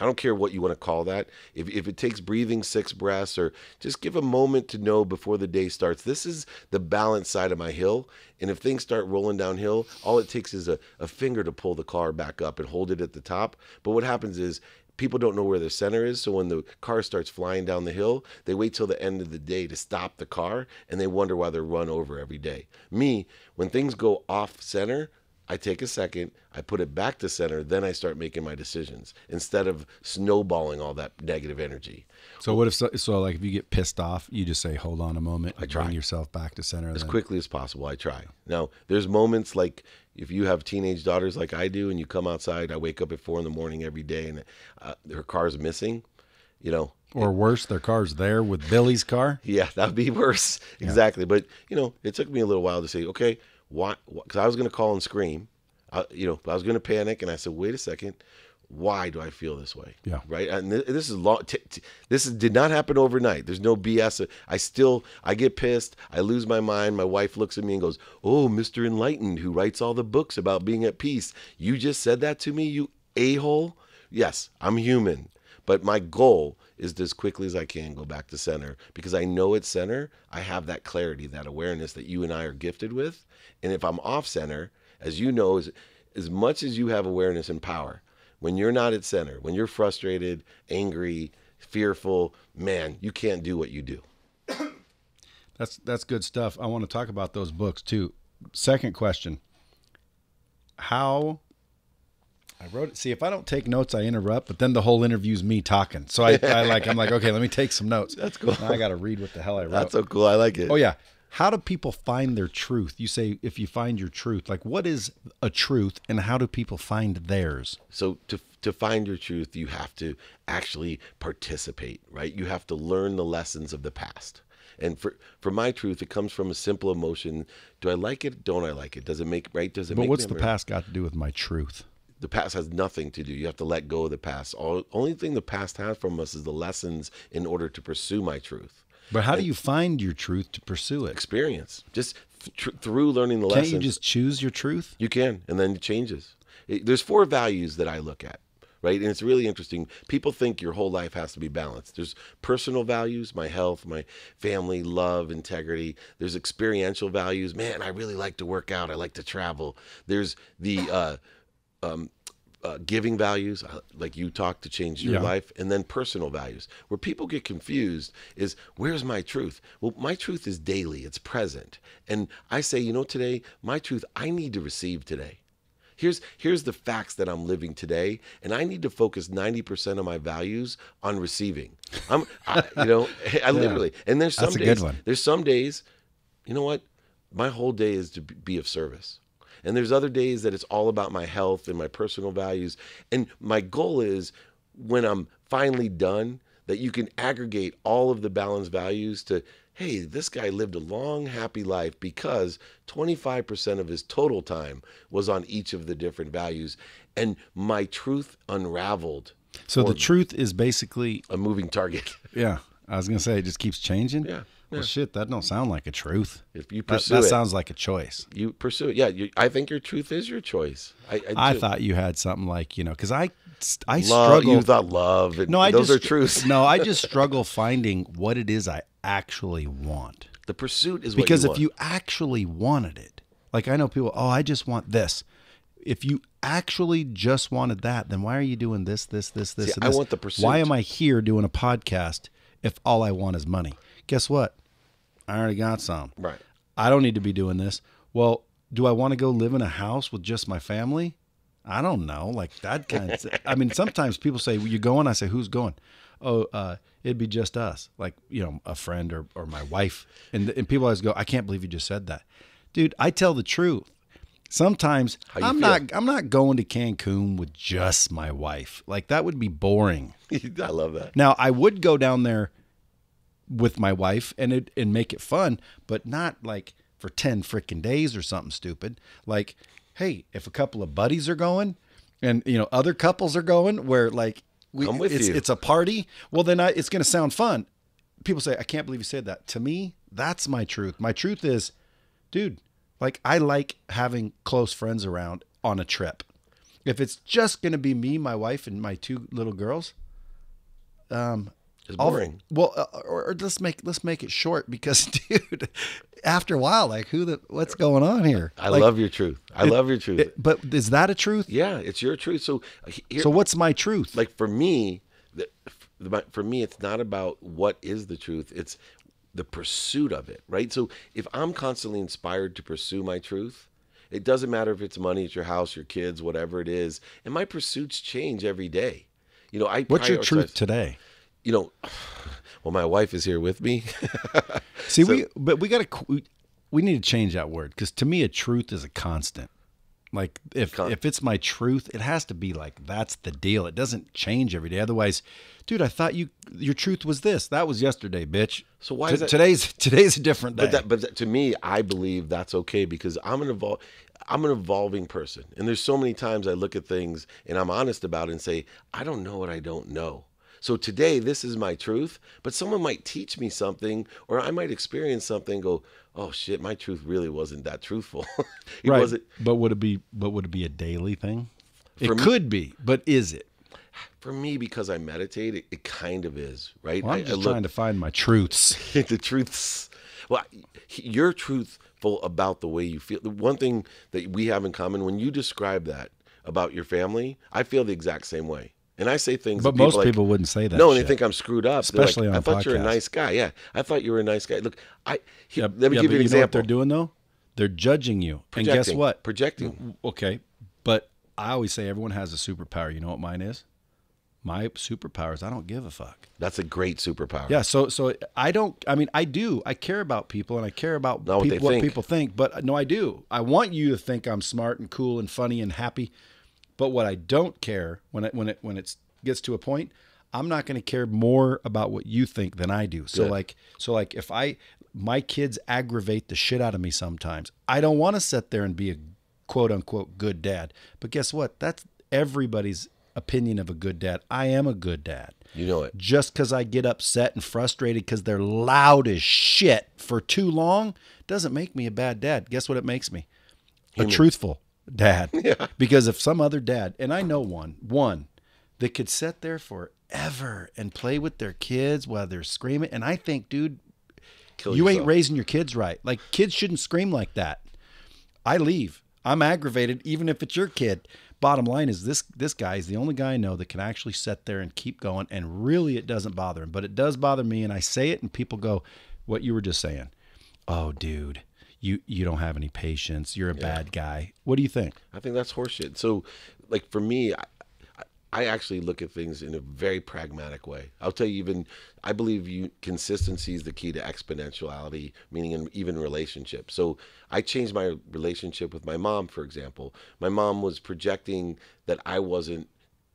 Speaker 3: I don't care what you want to call that. If, if it takes breathing six breaths or just give a moment to know before the day starts, this is the balance side of my hill. And if things start rolling downhill, all it takes is a, a finger to pull the car back up and hold it at the top. But what happens is people don't know where the center is. So when the car starts flying down the hill, they wait till the end of the day to stop the car and they wonder why they're run over every day. Me, when things go off center, I take a second, I put it back to center, then I start making my decisions instead of snowballing all that negative energy.
Speaker 2: So what if so, so like if you get pissed off, you just say hold on a moment, I
Speaker 3: try.
Speaker 2: bring yourself back to center.
Speaker 3: As
Speaker 2: then-
Speaker 3: quickly as possible, I try. Now, there's moments like if you have teenage daughters like I do and you come outside, I wake up at four in the morning every day and uh, her car's missing, you know,
Speaker 2: Or worse, their car's there with Billy's car.
Speaker 3: Yeah, that would be worse. Exactly. But you know, it took me a little while to say, okay, why? Because I was going to call and scream. I, you know, I was going to panic, and I said, wait a second. Why do I feel this way?
Speaker 2: Yeah.
Speaker 3: Right. And th- this is long. T- t- this is, did not happen overnight. There's no BS. I still, I get pissed. I lose my mind. My wife looks at me and goes, "Oh, Mister Enlightened, who writes all the books about being at peace. You just said that to me, you a hole." Yes, I'm human. But my goal is to, as quickly as I can go back to center because I know at center I have that clarity, that awareness that you and I are gifted with. And if I'm off center, as you know, as, as much as you have awareness and power, when you're not at center, when you're frustrated, angry, fearful, man, you can't do what you do.
Speaker 2: That's that's good stuff. I want to talk about those books too. Second question: How? I wrote it. See, if I don't take notes, I interrupt. But then the whole interview's me talking. So I, I like. I'm like, okay, let me take some notes.
Speaker 3: That's cool.
Speaker 2: Now I got to read what the hell I wrote.
Speaker 3: That's so cool. I like it.
Speaker 2: oh yeah. How do people find their truth? You say if you find your truth, like what is a truth, and how do people find theirs?
Speaker 3: So to to find your truth, you have to actually participate, right? You have to learn the lessons of the past. And for for my truth, it comes from a simple emotion: Do I like it? Don't I like it? Does it make right? Does it
Speaker 2: But
Speaker 3: make
Speaker 2: what's the past got to do with my truth?
Speaker 3: the past has nothing to do. You have to let go of the past. All only thing the past has from us is the lessons in order to pursue my truth.
Speaker 2: But how do you find your truth to pursue it?
Speaker 3: Experience just th- through learning the
Speaker 2: Can't
Speaker 3: lessons.
Speaker 2: you just choose your truth?
Speaker 3: You can, and then it changes. It, there's four values that I look at, right? And it's really interesting. People think your whole life has to be balanced. There's personal values, my health, my family, love, integrity. There's experiential values. Man, I really like to work out. I like to travel. There's the uh, um, uh, giving values, uh, like you talk to change your
Speaker 2: Yeah.
Speaker 3: life, and then personal values. Where people get confused is where's my truth? Well, my truth is daily, it's present. And I say, you know, today, my truth, I need to receive today. Here's here's the facts that I'm living today, and I need to focus 90% of my values on receiving. I'm, I, you know, I literally. And there's some
Speaker 2: That's a
Speaker 3: days.
Speaker 2: good one.
Speaker 3: There's some days, you know what? My whole day is to be of service. And there's other days that it's all about my health and my personal values. And my goal is when I'm finally done, that you can aggregate all of the balanced values to, hey, this guy lived a long, happy life because 25% of his total time was on each of the different values. And my truth unraveled
Speaker 2: So the truth is basically,
Speaker 3: a moving target.
Speaker 2: yeah. I was gonna say it just keeps changing.
Speaker 3: Yeah,
Speaker 2: Well, shit, that don't sound like a truth.
Speaker 3: If you
Speaker 2: That,
Speaker 3: pursue
Speaker 2: that
Speaker 3: it,
Speaker 2: sounds like a choice.
Speaker 3: you pursue it. Yeah, you, I think your truth is your choice. I,
Speaker 2: I
Speaker 3: do.
Speaker 2: thought you had something like you know, because I I
Speaker 3: love.
Speaker 2: struggle.
Speaker 3: You thought love. And
Speaker 2: no, I
Speaker 3: those
Speaker 2: just
Speaker 3: are truths.
Speaker 2: no, I just struggle finding what it is I actually want.
Speaker 3: The pursuit is what
Speaker 2: Because if
Speaker 3: want.
Speaker 2: you actually wanted it, like I know people, oh, I just want this. If you actually just wanted that, then why are you doing this, this, this, this,
Speaker 3: See,
Speaker 2: and
Speaker 3: I
Speaker 2: this?
Speaker 3: want the pursuit.
Speaker 2: Why am I here doing a podcast if all I want is money? Guess what? I already got some.
Speaker 3: Right.
Speaker 2: I don't need to be doing this. Well, do I want to go live in a house with just my family? I don't know. Like that kind of. I mean, sometimes people say, well, "You going?" I say, "Who's going?" Oh, uh, it'd be just us. Like you know, a friend or or my wife. And and people always go, "I can't believe you just said that, dude." I tell the truth. Sometimes I'm
Speaker 3: feel?
Speaker 2: not. I'm not going to Cancun with just my wife. Like that would be boring.
Speaker 3: I love that.
Speaker 2: Now I would go down there with my wife and it and make it fun, but not like for ten freaking days or something stupid. Like, hey, if a couple of buddies are going, and you know other couples are going, where like we,
Speaker 3: I'm with
Speaker 2: it's
Speaker 3: you.
Speaker 2: it's a party. Well, then I, it's going to sound fun. people say, I can't believe you said that. To me, that's my truth. My truth is, dude, like I like having close friends around on a trip. If it's just gonna be me, my wife, and my two little girls, um,
Speaker 3: It's boring.
Speaker 2: well, uh, or, or let's make let's make it short because, dude, after a while, like who the what's going on here?
Speaker 3: I
Speaker 2: Like,
Speaker 3: love your truth. I love your truth.
Speaker 2: it- but is that a truth?
Speaker 3: yeah, it's your truth. So uh, here,
Speaker 2: So what's my truth?
Speaker 3: like for me, the, the, for me, it's not about what is the truth. It's the pursuit of it, right? So if I'm constantly inspired to pursue my truth, it doesn't matter if it's money, it's your house, your kids, whatever it is, and my pursuits change every day. You know, I
Speaker 2: what's your truth today?
Speaker 3: You know, well, my wife is here with me.
Speaker 2: See, we but we got to we, we need to change that word because to me, a truth is a constant. Like if
Speaker 3: Con-
Speaker 2: if it's my truth, it has to be like that's the deal. It doesn't change every day. Otherwise, dude, I thought you your truth was this. That was yesterday, bitch.
Speaker 3: So why
Speaker 2: T-
Speaker 3: is that-
Speaker 2: today's today's a different day?
Speaker 3: But that, but that, to me, I believe that's okay because I'm an evol- I'm an evolving person, and there's so many times I look at things and I'm honest about it and say I don't know what I don't know. So today, this is my truth, but someone might teach me something, or I might experience something. and Go, oh shit, my truth really wasn't that truthful. it
Speaker 2: right.
Speaker 3: wasn't
Speaker 2: But would it be? But would it be a daily thing? It
Speaker 3: me-
Speaker 2: could be, but is it?
Speaker 3: for me because I meditate. It, it kind of is, right?
Speaker 2: Well, I'm
Speaker 3: I, I
Speaker 2: just
Speaker 3: look-
Speaker 2: trying to find my truths.
Speaker 3: the truths. Well, you're truthful about the way you feel. The one thing that we have in common when you describe that about your family, I feel the exact same way. And I say things,
Speaker 2: But
Speaker 3: that
Speaker 2: most
Speaker 3: like-
Speaker 2: people wouldn't say that.
Speaker 3: no, and they think I'm screwed up. They're like,
Speaker 2: Especially on
Speaker 3: I thought you're a nice guy. Yeah, I thought you were a nice guy. Look, I he-
Speaker 2: Yeah,
Speaker 3: let me
Speaker 2: yeah,
Speaker 3: give you an
Speaker 2: know what
Speaker 3: example.
Speaker 2: they're doing though? They're judging you. And guess what?
Speaker 3: Projecting.
Speaker 2: Okay. But I always say everyone has a superpower. You know what mine is? My superpower is I don't give a fuck.
Speaker 3: That's a great superpower.
Speaker 2: Yeah, so so I don't I mean I do. I care about people and I care about
Speaker 3: what
Speaker 2: what people think, but no I do. I want you to think I'm smart and cool and funny and happy. But what I don't care when it when it when it gets to a point, I'm not going to care more about what you think than I do. So
Speaker 3: Good.
Speaker 2: like so like if I my kids aggravate the shit out of me sometimes. I don't want to sit there and be a quote unquote good dad. But guess what? That's everybody's opinion of a good dad. I am a good dad
Speaker 3: You know it.
Speaker 2: just because I get upset and frustrated because they're loud as shit for too long doesn't make me a bad dad. Guess what it makes me? A truthful dad. Because if some other dad, and I know one, one that could sit there forever and play with their kids while they're screaming, and I think, dude,
Speaker 3: Kill
Speaker 2: you ain't raising your kids right. Like kids shouldn't scream like that. I leave. I'm aggravated, even if it's your kid. Bottom line is this: this guy is the only guy I know that can actually sit there and keep going, and really, it doesn't bother him. But it does bother me, and I say it, and people go, "What you were just saying? Oh, dude, you you don't have any patience. You're a bad guy. What do you think?
Speaker 3: I think that's horseshit. So, like for me, I, I- I actually look at things in a very pragmatic way. I'll tell you, even I believe you consistency is the key to exponentiality, meaning in even relationships. So I changed my relationship with my mom, for example. My mom was projecting that I wasn't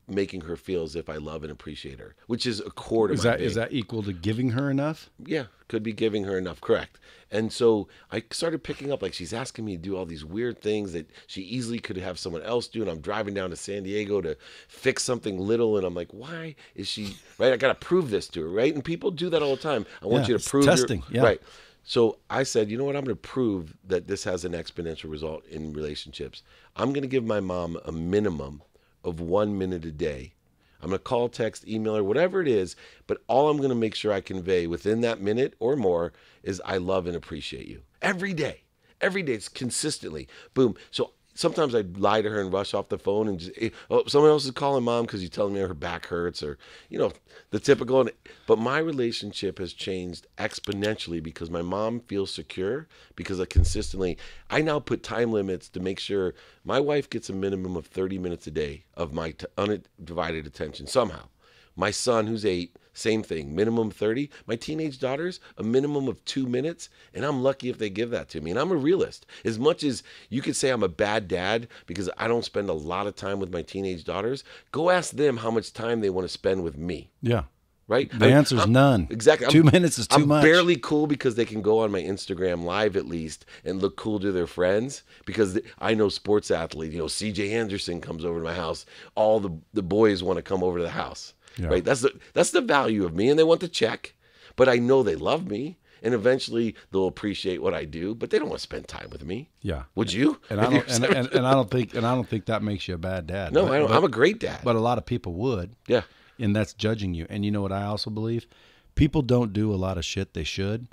Speaker 3: making her feel as if I love and appreciate her, which is a core to
Speaker 2: Is
Speaker 3: my
Speaker 2: that is that equal to giving her enough?
Speaker 3: yeah, could be giving her enough, correct. And so I started picking up like she's asking me to do all these weird things that she easily could have someone else do. And I'm driving down to San Diego to fix something little. And I'm like, why is she right? I got to prove this to her, right? And people do that all the time. I want
Speaker 2: Yeah,
Speaker 3: you to prove your-
Speaker 2: testing, yeah.
Speaker 3: right. So I said, you know what? I'm going to prove that this has an exponential result in relationships. I'm going to give my mom a minimum of one minute a day. I'm going to call, text, email or whatever it is. But all I'm going to make sure I convey within that minute or more is I love and appreciate you every day. Every day, it's consistently. Boom. So sometimes I'd lie to her and rush off the phone and just, eh, oh, someone else is calling mom because you're telling me her back hurts or, you know, the typical. But my relationship has changed exponentially because my mom feels secure because I consistently, I now put time limits to make sure my wife gets a minimum of 30 minutes a day of my t- undivided attention somehow. My son, who's eight, same thing, minimum 30. My teenage daughters, a minimum of two minutes. And I'm lucky if they give that to me. And I'm a realist. As much as you could say I'm a bad dad because I don't spend a lot of time with my teenage daughters, go ask them how much time they want to spend with me,
Speaker 2: Yeah.
Speaker 3: right?
Speaker 2: The
Speaker 3: I'm-
Speaker 2: answer's
Speaker 3: I'm-
Speaker 2: none.
Speaker 3: Exactly.
Speaker 2: Two minutes is too
Speaker 3: I'm
Speaker 2: much.
Speaker 3: barely cool because they can go on my Instagram live at least and look cool to their friends because I know sports athletes. You know, CJ Anderson comes over to my house. All the the boys want to come over to the house.
Speaker 2: Yeah.
Speaker 3: Right. That's the that's the value of me, and they want the check. but I know they love me. And eventually they'll appreciate what I do, but they don't want to spend time with me.
Speaker 2: Yeah.
Speaker 3: Would you?
Speaker 2: And I don't, and, and, and I don't think and I don't think that makes you a bad dad.
Speaker 3: no,
Speaker 2: But-
Speaker 3: I don't,
Speaker 2: but-
Speaker 3: I'm a great dad.
Speaker 2: but a lot of people would.
Speaker 3: yeah.
Speaker 2: and that's judging you. And you know what I also believe? People don't do a lot of shit they should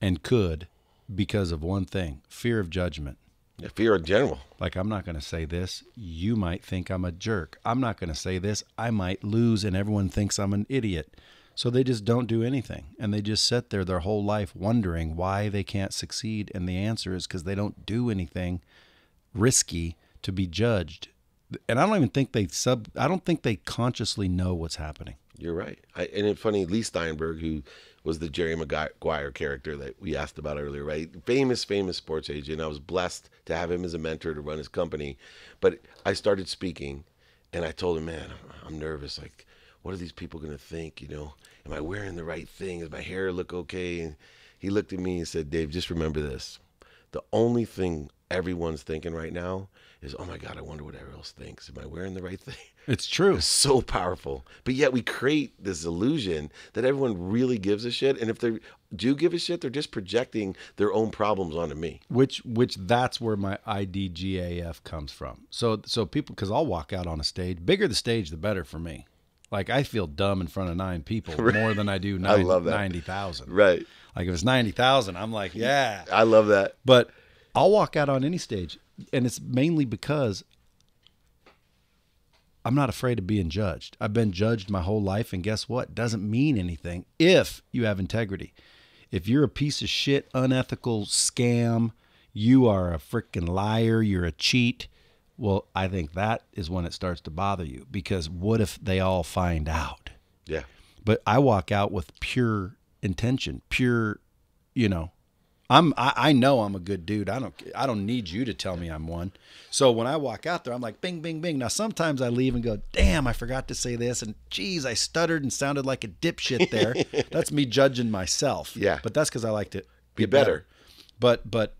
Speaker 2: and could because of one thing fear of judgment.
Speaker 3: Yeah. Fear in general.
Speaker 2: Like, I'm not going to say this. You might think I'm a jerk. I'm not going to say this. I might lose, and everyone thinks I'm an idiot. So they just don't do anything. And they just sit there their whole life wondering why they can't succeed. And the answer is because they don't do anything risky to be judged. And I don't even think they sub, I don't think they consciously know what's happening.
Speaker 3: You're right. I, and it's funny, Leigh Steinberg, who was the Jerry Maguire character that we asked about earlier, right? Famous, famous sports agent. I was blessed to have him as a mentor to run his company. But I started speaking, and I told him, man, I'm, nervous. Like, what are these people going to think? You know, am I wearing the right thing? Does my hair look okay? And he looked at me and said, Dave, just remember this. The only thing everyone's thinking right now is, oh my God, I wonder what everyone else thinks. Am I wearing the right thing?
Speaker 2: It's true.
Speaker 3: It's so powerful. But yet we create this illusion that everyone really gives a shit. And if they do give a shit, they're just projecting their own problems onto me.
Speaker 2: which which that's where my IDGAF comes from. So so people because I'll walk out on a stage, bigger the stage, the better for me. Like I feel dumb in front of nine people more than I do nine,
Speaker 3: love that.
Speaker 2: ninety thousand.
Speaker 3: Right.
Speaker 2: Like if it's ninety thousand, I'm like, yeah.
Speaker 3: I love that.
Speaker 2: But I'll walk out on any stage, and it's mainly because I'm not afraid of being judged. I've been judged my whole life, and guess what? Doesn't mean anything if you have integrity. If you're a piece of shit, unethical scam, you are a freaking liar, you're a cheat. Well, I think that is when it starts to bother you because what if they all find out?
Speaker 3: Yeah.
Speaker 2: but I walk out with pure intention, pure, you know, I'm I, I know I'm a good dude. I don't I don't need you to tell me I'm one. So when I walk out there, I'm like bing bing bing. Now sometimes I leave and go, damn, I forgot to say this, and geez, I stuttered and sounded like a dipshit there. that's me judging myself.
Speaker 3: Yeah.
Speaker 2: but that's because I like to
Speaker 3: Be better.
Speaker 2: But but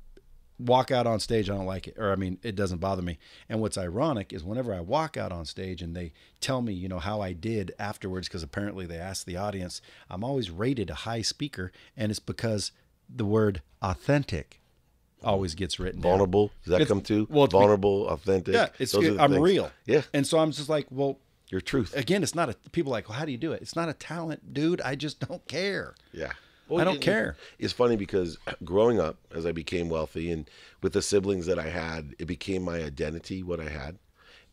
Speaker 2: walk out on stage, I don't like it, or I mean, it doesn't bother me. And what's ironic is whenever I walk out on stage and they tell me, you know, how I did afterwards, because apparently they asked the audience, I'm always rated a high speaker, and it's because the word authentic always gets written down.
Speaker 3: Vulnerable. Does that
Speaker 2: It's-
Speaker 3: come too?
Speaker 2: well, be-
Speaker 3: Vulnerable, authentic.
Speaker 2: Yeah, it's
Speaker 3: the
Speaker 2: I'm real.
Speaker 3: Yeah.
Speaker 2: and so I'm just like, well,
Speaker 3: Your truth.
Speaker 2: again, it's not a people are like, well, how do you do it? It's not a talent, dude. I just don't care.
Speaker 3: Yeah.
Speaker 2: I don't
Speaker 3: it-
Speaker 2: care.
Speaker 3: It's funny because growing up, as I became wealthy and with the siblings that I had, it became my identity, what I had.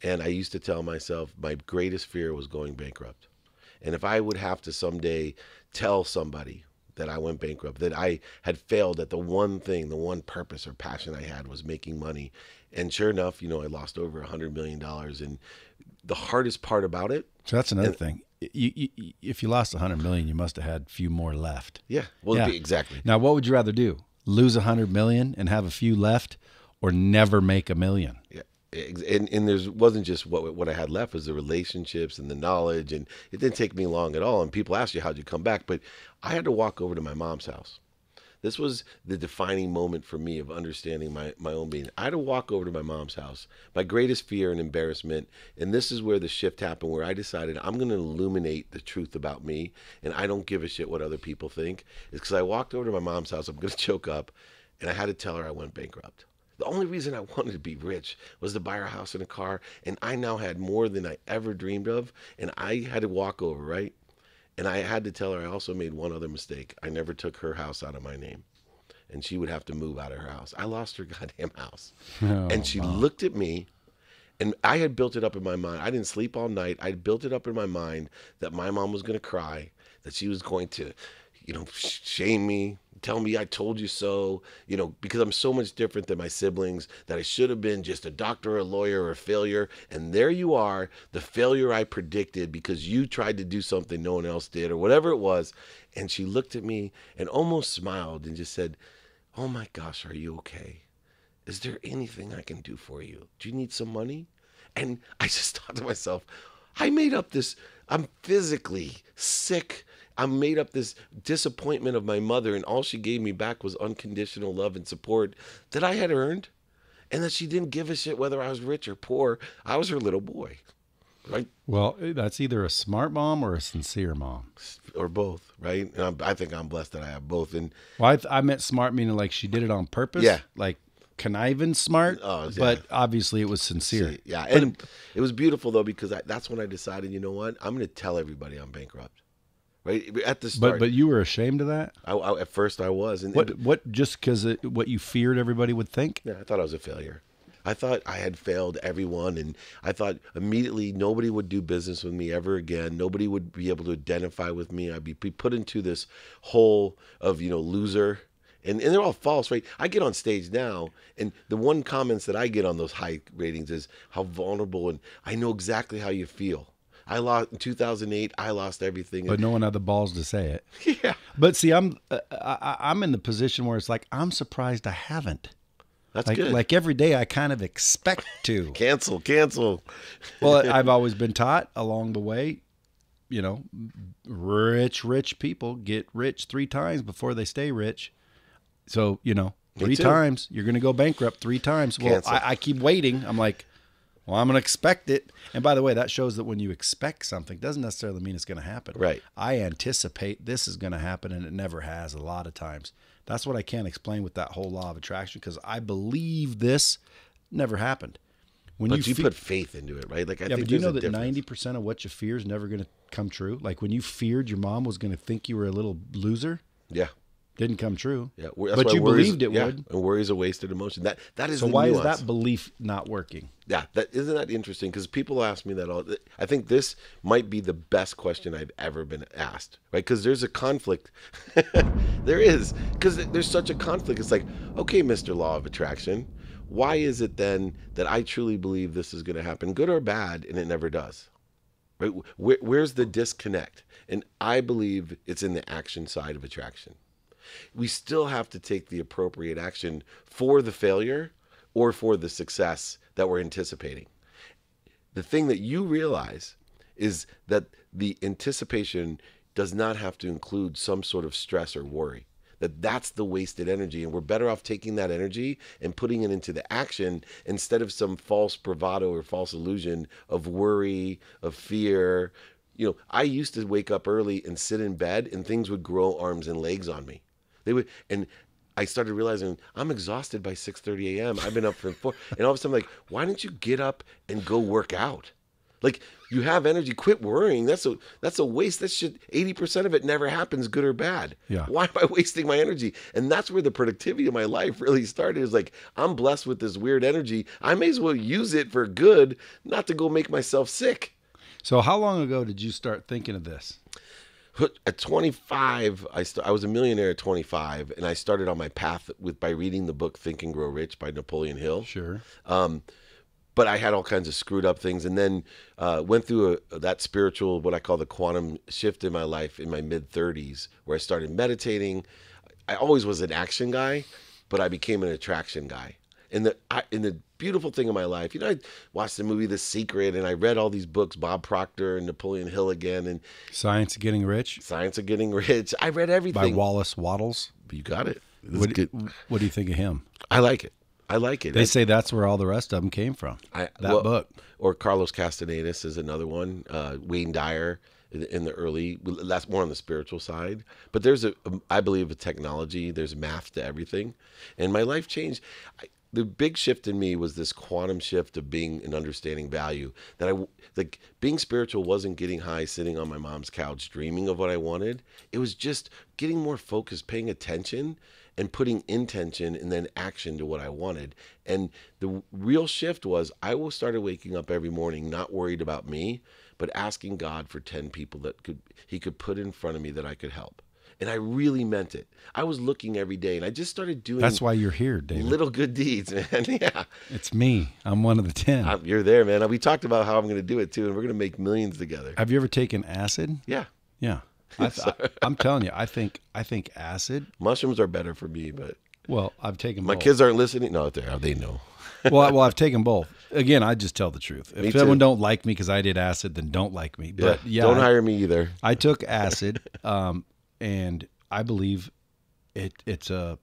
Speaker 3: And I used to tell myself my greatest fear was going bankrupt. And if I would have to someday tell somebody that I went bankrupt, that I had failed at the one thing, the one purpose or passion I had was making money. And sure enough, you know, I lost over a hundred million dollars. And the hardest part about it,
Speaker 2: So that's another thing. You, you, if you lost a hundred million, you must have had a few more left.
Speaker 3: yeah, well,
Speaker 2: Yeah.
Speaker 3: exactly.
Speaker 2: Now, what would you rather do? Lose a hundred million and have a few left, or never make a million?
Speaker 3: Yeah. And and there's wasn't just what what I had left was the relationships and the knowledge and it didn't take me long at all and people ask you how'd you come back but I had to walk over to my mom's house. This was the defining moment for me of understanding my, my own being. I had to walk over to my mom's house. My greatest fear and embarrassment, and this is where the shift happened, where I decided I'm going to illuminate the truth about me, and I don't give a shit what other people think. Is because I walked over to my mom's house. I'm going to choke up, and I had to tell her I went bankrupt. The only reason I wanted to be rich was to buy her a house and a car, and I now had more than I ever dreamed of, and I had to walk over, right? And I had to tell her I also made one other mistake. I never took her house out of my name. And she would have to move out of her house. I lost her goddamn house. Oh, and she looked at me and I had built it up in my mind. I didn't sleep all night. I built it up in my mind that my mom was going to cry, that she was going to, you know, shame me, tell me I told you so, you know, because I'm so much different than my siblings that I should have been just a doctor, a lawyer, or a failure. And there you are, the failure I predicted because you tried to do something no one else did or whatever it was. And she looked at me and almost smiled and just said, Oh my gosh, are you okay? Is there anything I can do for you? Do you need some money? And I just thought to myself, I made up this, I'm physically sick. I made up this disappointment of my mother, and all she gave me back was unconditional love and support that I had earned, and that she didn't give a shit whether I was rich or poor. I was her little boy. right?
Speaker 2: Well, eh, that's either a smart mom or a sincere mom.
Speaker 3: Or both, right? And I'm, I think I'm blessed that I have both. And
Speaker 2: Well, I, th- I meant smart meaning like she did it on purpose.
Speaker 3: Yeah.
Speaker 2: Like conniving smart.
Speaker 3: Oh, yeah.
Speaker 2: But obviously it was sincere.
Speaker 3: yeah, and it was beautiful though because I, that's when I decided, you know what, I'm going to tell everybody I'm bankrupt. Right at the
Speaker 2: But
Speaker 3: start,
Speaker 2: but but you were ashamed of that.
Speaker 3: I, I- at first I was, and
Speaker 2: What what just because what you feared everybody would think?
Speaker 3: Yeah, I thought I was a failure. I thought I had failed everyone, and I thought immediately nobody would do business with me ever again. Nobody would be able to identify with me. I'd be, be put into this hole of you know loser, and and they're all false, right? I get on stage now, and the one comments that I get on those high ratings is how vulnerable, and I know exactly how you feel. I lost in 2008. I lost everything.
Speaker 2: But no one had the balls to say it.
Speaker 3: yeah,
Speaker 2: But see, I'm uh, I, I'm in the position where it's like I'm surprised I haven't.
Speaker 3: that's
Speaker 2: Like
Speaker 3: good.
Speaker 2: like every day I kind of expect to.
Speaker 3: cancel, cancel.
Speaker 2: well, I've always been taught along the way, you know, rich rich people get rich three times before they stay rich. So you know, three times you're going to go bankrupt three times. Well, I, I keep waiting. I'm like, well, I'm going to expect it. And by the way, that shows that when you expect something, doesn't necessarily mean it's going to happen.
Speaker 3: Right.
Speaker 2: I anticipate this is going to happen, and it never has. A lot of times, that's what I can't explain with that whole law of attraction because I believe this never happened. When
Speaker 3: But you,
Speaker 2: fe-
Speaker 3: put faith into it, right? Like I
Speaker 2: yeah,
Speaker 3: think
Speaker 2: but do you know that ninety percent of what you fear is never going to come true? Like when you feared your mom was going to think you were a little loser,
Speaker 3: Yeah.
Speaker 2: Didn't come true.
Speaker 3: Yeah, that's
Speaker 2: but
Speaker 3: why
Speaker 2: you
Speaker 3: worries-
Speaker 2: believed it
Speaker 3: yeah,
Speaker 2: would.
Speaker 3: And worry is a wasted emotion. That that is
Speaker 2: So why
Speaker 3: nuance.
Speaker 2: is that belief not working?
Speaker 3: Yeah, that isn't that interesting because people ask me that all. I think this might be the best question I've ever been asked, right? Because there's a conflict. there is because there's such a conflict. It's like, okay, Mister Law of Attraction, why is it then that I truly believe this is going to happen, good or bad, and it never does? Right? Where, where's the disconnect? And I believe it's in the action side of attraction we still have to take the appropriate action for the failure or for the success that we're anticipating. The thing that you realize is that the anticipation does not have to include some sort of stress or worry. That that's the wasted energy, and we're better off taking that energy and putting it into the action instead of some false bravado or false illusion of worry, of fear. You know, I used to wake up early and sit in bed, and things would grow arms and legs on me. They would, and I started realizing I'm exhausted by 6:30 a.m. I've been up for four, and all of a sudden, I'm like, why don't you get up and go work out? Like you have energy, quit worrying. That's a that's a waste. That shit, 80% of it never happens, good or bad.
Speaker 2: Yeah.
Speaker 3: Why am I wasting my energy? And that's where the productivity of my life really started. Is like I'm blessed with this weird energy. I may as well use it for good, not to go make myself sick.
Speaker 2: So how long ago did you start thinking of this?
Speaker 3: At 25 I, st- I was a millionaire at 25 and i started on my path with by reading the book think and grow rich by napoleon hill.
Speaker 2: Sure.
Speaker 3: but i had all kinds of screwed up things and then uh, went through a, that spiritual what i call the quantum shift in my life in my mid 30s where i started meditating. I always was an action guy but i became an attraction guy and the I, and the beautiful thing in my life, you know, I watched the movie The Secret, and I read all these books, Bob Proctor and Napoleon Hill again, and
Speaker 2: Science of Getting Rich
Speaker 3: Science of Getting Rich. I read everything by.
Speaker 2: Wallace Wattles.
Speaker 3: You got it.
Speaker 2: What, what do you think of him?
Speaker 3: I like it. I like it.
Speaker 2: They
Speaker 3: I-
Speaker 2: say that's where all the rest of them came from.
Speaker 3: I-
Speaker 2: that
Speaker 3: well,
Speaker 2: book.
Speaker 3: Or Carlos Castanedas is another one. Uh, Wayne Dyer in- in the early. That's more on the spiritual side. But there's a, I believe, a technology. There's math to everything, and my life changed. I, the big shift in me was this quantum shift of being and understanding value. That I like being spiritual wasn't getting high, sitting on my mom's couch, dreaming of what I wanted. It was just getting more focused, paying attention, and putting intention and then action to what I wanted. And the real shift was I was started waking up every morning not worried about me, but asking God for 10 people that could he could put in front of me that I could help. And I really meant it. I was looking every day and I just started doing
Speaker 2: That's why you're here, David.
Speaker 3: little good deeds, man. yeah.
Speaker 2: It's me. I'm one of the 10
Speaker 3: I'm, you're there, man. We talked about how I'm going to do it too and we're going to make millions together.
Speaker 2: Have you ever taken acid?
Speaker 3: Yeah.
Speaker 2: Yeah. I, I'm telling you, I think I think acid.
Speaker 3: Mushrooms are better for me, but
Speaker 2: Well, I've taken
Speaker 3: my
Speaker 2: both.
Speaker 3: kids aren't listening. No, they they know.
Speaker 2: well, I- well, I've taken both. Again, I just tell the truth.
Speaker 3: Me
Speaker 2: If someone don't like me because I did acid, then don't like me.
Speaker 3: Yeah.
Speaker 2: But yeah,
Speaker 3: Don't
Speaker 2: I,
Speaker 3: hire me either.
Speaker 2: I took acid, um, and I believe it. It's a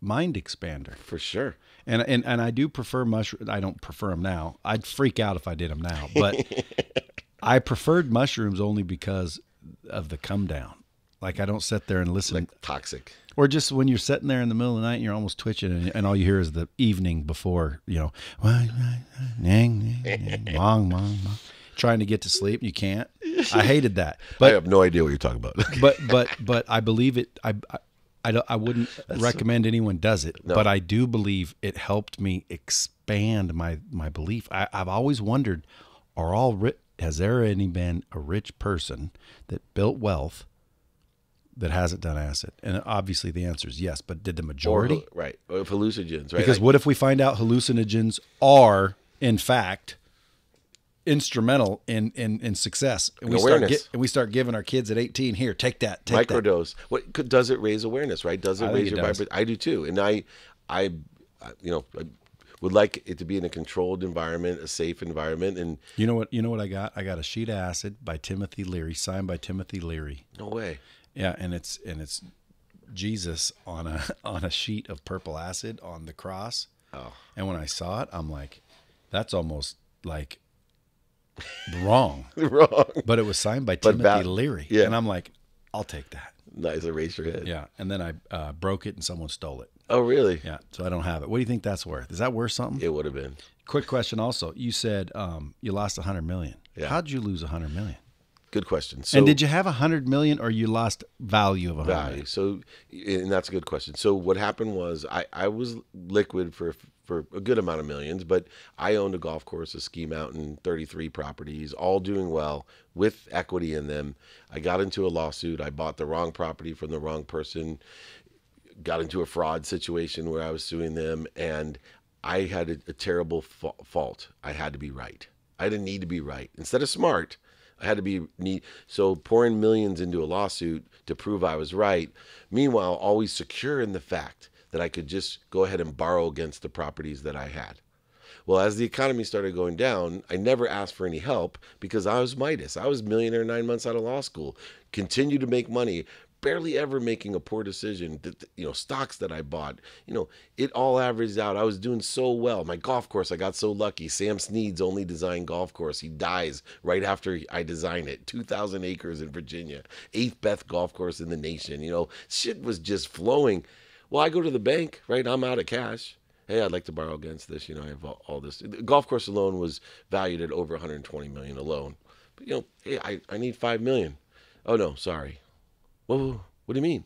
Speaker 2: mind expander,
Speaker 3: For sure.
Speaker 2: and and and I do prefer mushroom. I don't prefer them now. I'd freak out if I did them now, but I preferred mushrooms only because of the come down. Like I don't sit there and listen,
Speaker 3: Like toxic.
Speaker 2: or just when you're sitting there in the middle of the night and you're almost twitching, and, and all you hear is the evening before, you know, trying to get to sleep. You can't. I hated that.
Speaker 3: I have no idea what you're talking about.
Speaker 2: but but but I believe it. I I, I, don't, I wouldn't recommend anyone does it, but I do believe it helped me expand my my belief. I, I've always wondered: Are all ri- has there any been a rich person that built wealth that hasn't done acid? And obviously the answer is yes. But did the
Speaker 3: Or-
Speaker 2: majority?
Speaker 3: right. Or hallucinogens, right?
Speaker 2: Because
Speaker 3: Like-
Speaker 2: what if we find out hallucinogens are in fact instrumental in in, in success and we start
Speaker 3: awareness.
Speaker 2: get, and we start giving our kids at 18 here take that take that
Speaker 3: microdose. What could, does it raise awareness? Right? Does it
Speaker 2: I
Speaker 3: raise your vibration? I do too. And I, I, I- you know, I would like it to be in a controlled environment, a safe environment, and
Speaker 2: You know what? You know what I got? I got a sheet of acid by Timothy Leary, signed by Timothy Leary.
Speaker 3: no way.
Speaker 2: Yeah, and it's and it's Jesus on a on a sheet of purple acid on the cross.
Speaker 3: Oh.
Speaker 2: And when I saw it, I'm like, that's almost like wrong.
Speaker 3: Wrong.
Speaker 2: But it was signed by Timothy Leary,
Speaker 3: yeah.
Speaker 2: and I'm like, I'll take that.
Speaker 3: Nice. Erase your head.
Speaker 2: Yeah. And then I uh, broke it, and someone stole it.
Speaker 3: Oh, really?
Speaker 2: Yeah. So I don't have it. What do you think that's worth? Is that worth something?
Speaker 3: It would have been.
Speaker 2: Quick question. Also, you said um, you lost a hundred million.
Speaker 3: Yeah.
Speaker 2: How'd you lose a hundred million?
Speaker 3: Good question. So,
Speaker 2: and did you have a hundred million, or you lost value of a hundred?
Speaker 3: value. So, and that's a good question. So, what happened was I, I was liquid for for a good amount of millions, but I owned a golf course, a ski mountain, 33 properties, all doing well with equity in them. I got into a lawsuit. I bought the wrong property from the wrong person, got into a fraud situation where I was suing them, and I had a, a terrible fa- fault. I had to be right. I didn't need to be right. Instead of smart, I had to be need. So pouring millions into a lawsuit to prove I was right. Meanwhile, always secure in the fact that I could just go ahead and borrow against the properties that I had. Well, as the economy started going down, I never asked for any help because I was Midas. I was a millionaire nine months out of law school, continued to make money, barely ever making a poor decision. You know, stocks that I bought, you know, it all averaged out. I was doing so well. My golf course, I got so lucky. Sam Snead's only designed golf course. He dies right after I design it. 2,000 acres in Virginia, eighth best golf course in the nation. You know, shit was just flowing. Well, I go to the bank, right? I'm out of cash hey, I'd like to borrow against this. You know, I have all, all this. The golf course alone was valued at over 120 million alone. But you know, hey, I, I need five million. Oh no, sorry. Whoa, what do you mean?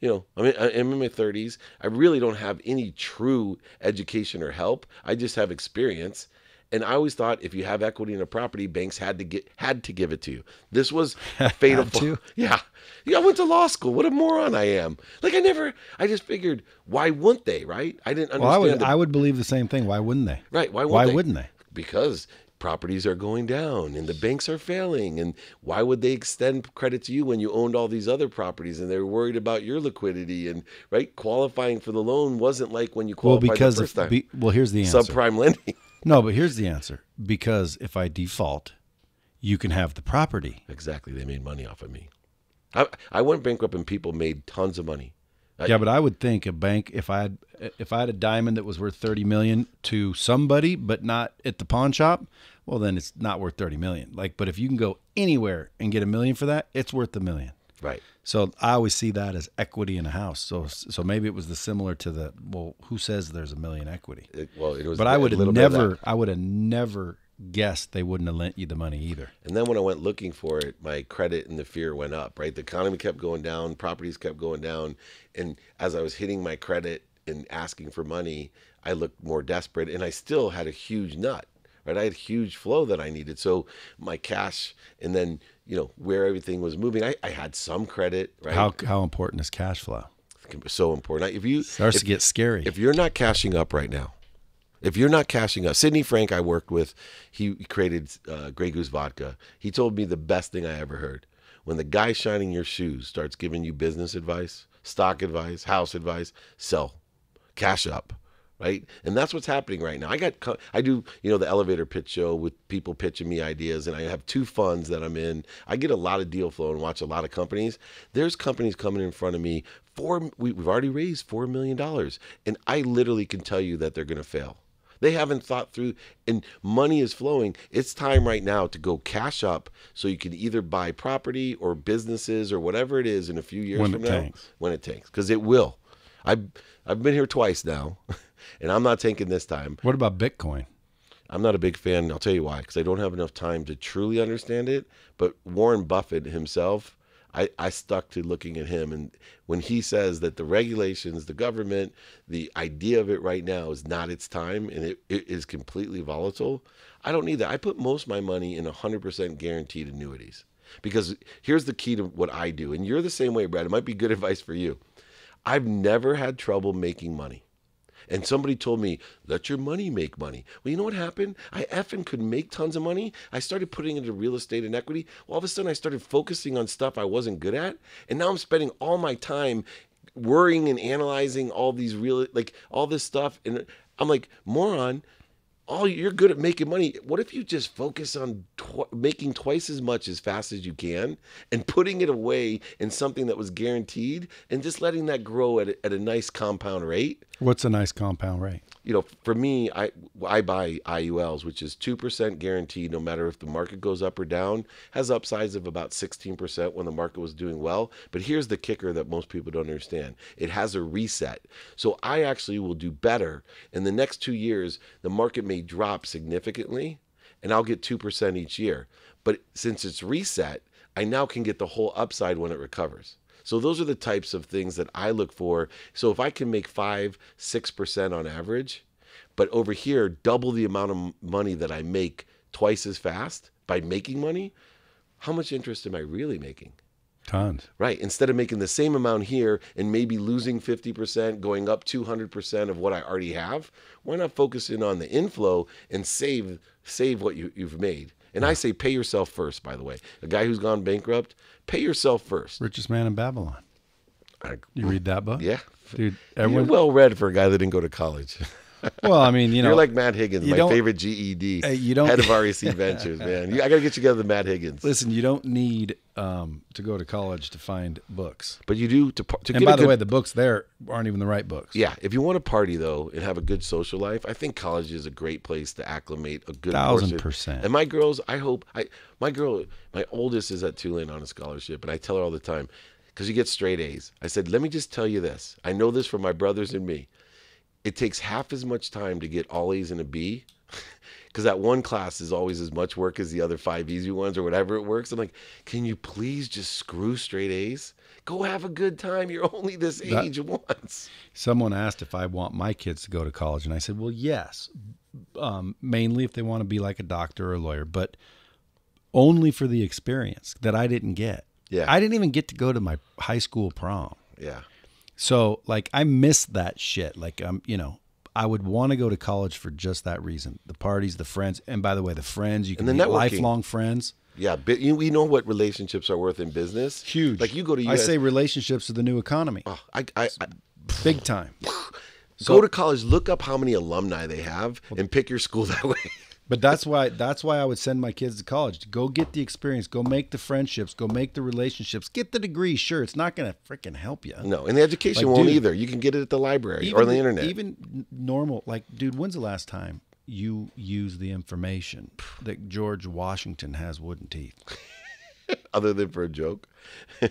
Speaker 3: You know, I mean, I- I'm in my 30s. I really don't have any true education or help. I just have experience. And I always thought if you have equity in a property, banks had to get had to give it to you. This was fatal.
Speaker 2: To?
Speaker 3: Yeah. Yeah, I went to law school. What a moron I am. Like I never I just figured why wouldn't they, right? I didn't understand
Speaker 2: Well, I would
Speaker 3: the-
Speaker 2: I would believe the same thing. Why wouldn't they?
Speaker 3: Right. Why,
Speaker 2: Why
Speaker 3: wouldn't they?
Speaker 2: wouldn't they?
Speaker 3: Because properties are going down and the banks are failing. And why would they extend credit to you when you owned all these other properties and they're worried about your liquidity and right qualifying for the loan wasn't like when you qualified Well,
Speaker 2: because
Speaker 3: the first time.
Speaker 2: be, well, here's the answer.
Speaker 3: Subprime lending.
Speaker 2: No, but here's the answer. Because if I default, you can have the property.
Speaker 3: exactly. They made money off of me. I, I went bankrupt and people made tons of money. I-
Speaker 2: Yeah, but I would think a bank if I had if I had a diamond that was worth thirty million to somebody, but not at the pawn shop, well then it's not worth thirty million. Like, but if you can go anywhere and get a million for that, it's worth a million.
Speaker 3: Right.
Speaker 2: So I always see that as equity in a house. So so maybe it was the similar to the well, who says there's a million equity?
Speaker 3: It, well, it was
Speaker 2: But I
Speaker 3: a
Speaker 2: would have
Speaker 3: little bit of that.
Speaker 2: never, I would have never guessed they wouldn't have lent you the money either.
Speaker 3: And then when I went looking for it, my credit and the fear went up, right? The economy kept going down, properties kept going down. And as I was hitting my credit and asking for money, I looked more desperate and I still had a huge nut, right? I had huge flow that I needed. So my cash and then, you know, where everything was moving, I, I had some credit, right?
Speaker 2: How how important is cash flow?
Speaker 3: so important. If you
Speaker 2: Starts
Speaker 3: if,
Speaker 2: to get scary.
Speaker 3: if you're not cashing up right now, if you're not cashing up, Sidney Frank, I worked with, he created uh, Grey Goose Vodka. He told me the best thing I ever heard. When the guy shining your shoes starts giving you business advice, stock advice, house advice, sell, cash up, right? And that's what's happening right now. I got, I do, you know, the elevator pitch show with people pitching me ideas, and I have two funds that I'm in. I get a lot of deal flow and watch a lot of companies. There's companies coming in front of me. Four, we, we've already raised four million dollars, and I literally can tell you that they're going to fail. They haven't thought through, and money is flowing. It's time right now to go cash up so you can either buy property or businesses or whatever it is in a few years
Speaker 2: When
Speaker 3: from
Speaker 2: it
Speaker 3: now.
Speaker 2: tanks.
Speaker 3: When it tanks, because it will. I've I've been here twice now, and I'm not tanking this time.
Speaker 2: What about Bitcoin?
Speaker 3: I'm not a big fan. I'll tell you why. Because I don't have enough time to truly understand it. But Warren Buffett himself, I, I stuck to looking at him. And when he says that the regulations, the government, the idea of it right now is not its time and it, it is completely volatile, I don't need that. I put most of my money in 100% guaranteed annuities. Because here's the key to what I do. And you're the same way, Brad. It might be good advice for you. I've never had trouble making money. And somebody told me, let your money make money. Well, you know what happened? I effing could make tons of money. I started putting into real estate and equity. Well, all of a sudden, I started focusing on stuff I wasn't good at. And now I'm spending all my time worrying and analyzing all these real, like all this stuff. And I'm like, moron, all you're good at making money. What if you just focus on tw- making twice as much as fast as you can and putting it away in something that was guaranteed and just letting that grow at at a nice compound rate?
Speaker 2: What's a nice compound rate?
Speaker 3: You know, for me, I I buy IULs, which is two percent guaranteed, no matter if the market goes up or down. Has upsides of about sixteen percent when the market was doing well. But here's the kicker that most people don't understand: it has a reset. So I actually will do better in the next two years. The market may drop significantly, and I'll get two percent each year. But since it's reset, I now can get the whole upside when it recovers. So those are the types of things that I look for. So if I can make five, six percent on average, but over here double the amount of money that I make twice as fast by making money, how much interest am I really making?
Speaker 2: Tons.
Speaker 3: Right. Instead of making the same amount here and maybe losing 50%, going up 200% of what I already have, why not focus in on the inflow and save save what you, you've made? And I say pay yourself first, by the way. A guy who's gone bankrupt, pay yourself first.
Speaker 2: Richest man in Babylon.
Speaker 3: I-
Speaker 2: You read that book?
Speaker 3: yeah.
Speaker 2: Dude,
Speaker 3: You're well read for a guy that didn't go to college.
Speaker 2: well, I mean, you know,
Speaker 3: You're like Matt Higgins, my favorite GED,
Speaker 2: Hey, you don't-
Speaker 3: head of RSE Ventures, man. You, I got to get you together with Matt Higgins.
Speaker 2: listen, you don't need um, to go to college to find books.
Speaker 3: But you do to, to
Speaker 2: And by the
Speaker 3: good,
Speaker 2: way, the books there aren't even the right books.
Speaker 3: yeah. If you want to party though and have a good social life, I think college is a great place to acclimate a good
Speaker 2: Thousand
Speaker 3: portion.
Speaker 2: percent.
Speaker 3: And my girls, I hope I my girl, my oldest is at Tulane on a scholarship, and I tell her all the time because you get straight A's. I said, let me just tell you this. I know this from my brothers and me. It takes half as much time to get all A's and a B. Because that one class is always as much work as the other five easy ones or whatever it works. I'm like, can you please just screw straight A's? Go have a good time. You're only this
Speaker 2: That-
Speaker 3: age once.
Speaker 2: Someone asked if I want my kids to go to college, and I said, well, yes, um, mainly if they want to be like a doctor or a lawyer, but only for the experience that I didn't get.
Speaker 3: Yeah.
Speaker 2: I didn't even get to go to my high school prom.
Speaker 3: Yeah.
Speaker 2: So like I miss that shit. Like I'm, um, you know, I would want to go to college for just that reason. The parties, the friends, and by the way, the friends you can
Speaker 3: the
Speaker 2: meet
Speaker 3: networking.
Speaker 2: lifelong friends.
Speaker 3: Yeah, but you, we know what relationships are worth in business.
Speaker 2: Huge.
Speaker 3: Like you go to
Speaker 2: I say relationships are the new economy.
Speaker 3: oh, I, I, I
Speaker 2: Big time.
Speaker 3: go to college, look up how many alumni they have, and pick your school that way.
Speaker 2: But that's why that's why I would send my kids to college to go get the experience, go make the friendships, go make the relationships, get the degree. Sure, it's not going to freaking help you.
Speaker 3: no, and the education
Speaker 2: Like,
Speaker 3: won't
Speaker 2: dude,
Speaker 3: either. You can get it at the library or the, internet.
Speaker 2: Even normal, like, dude, when's the last time you used the information that George Washington has wooden teeth?
Speaker 3: other than for a joke.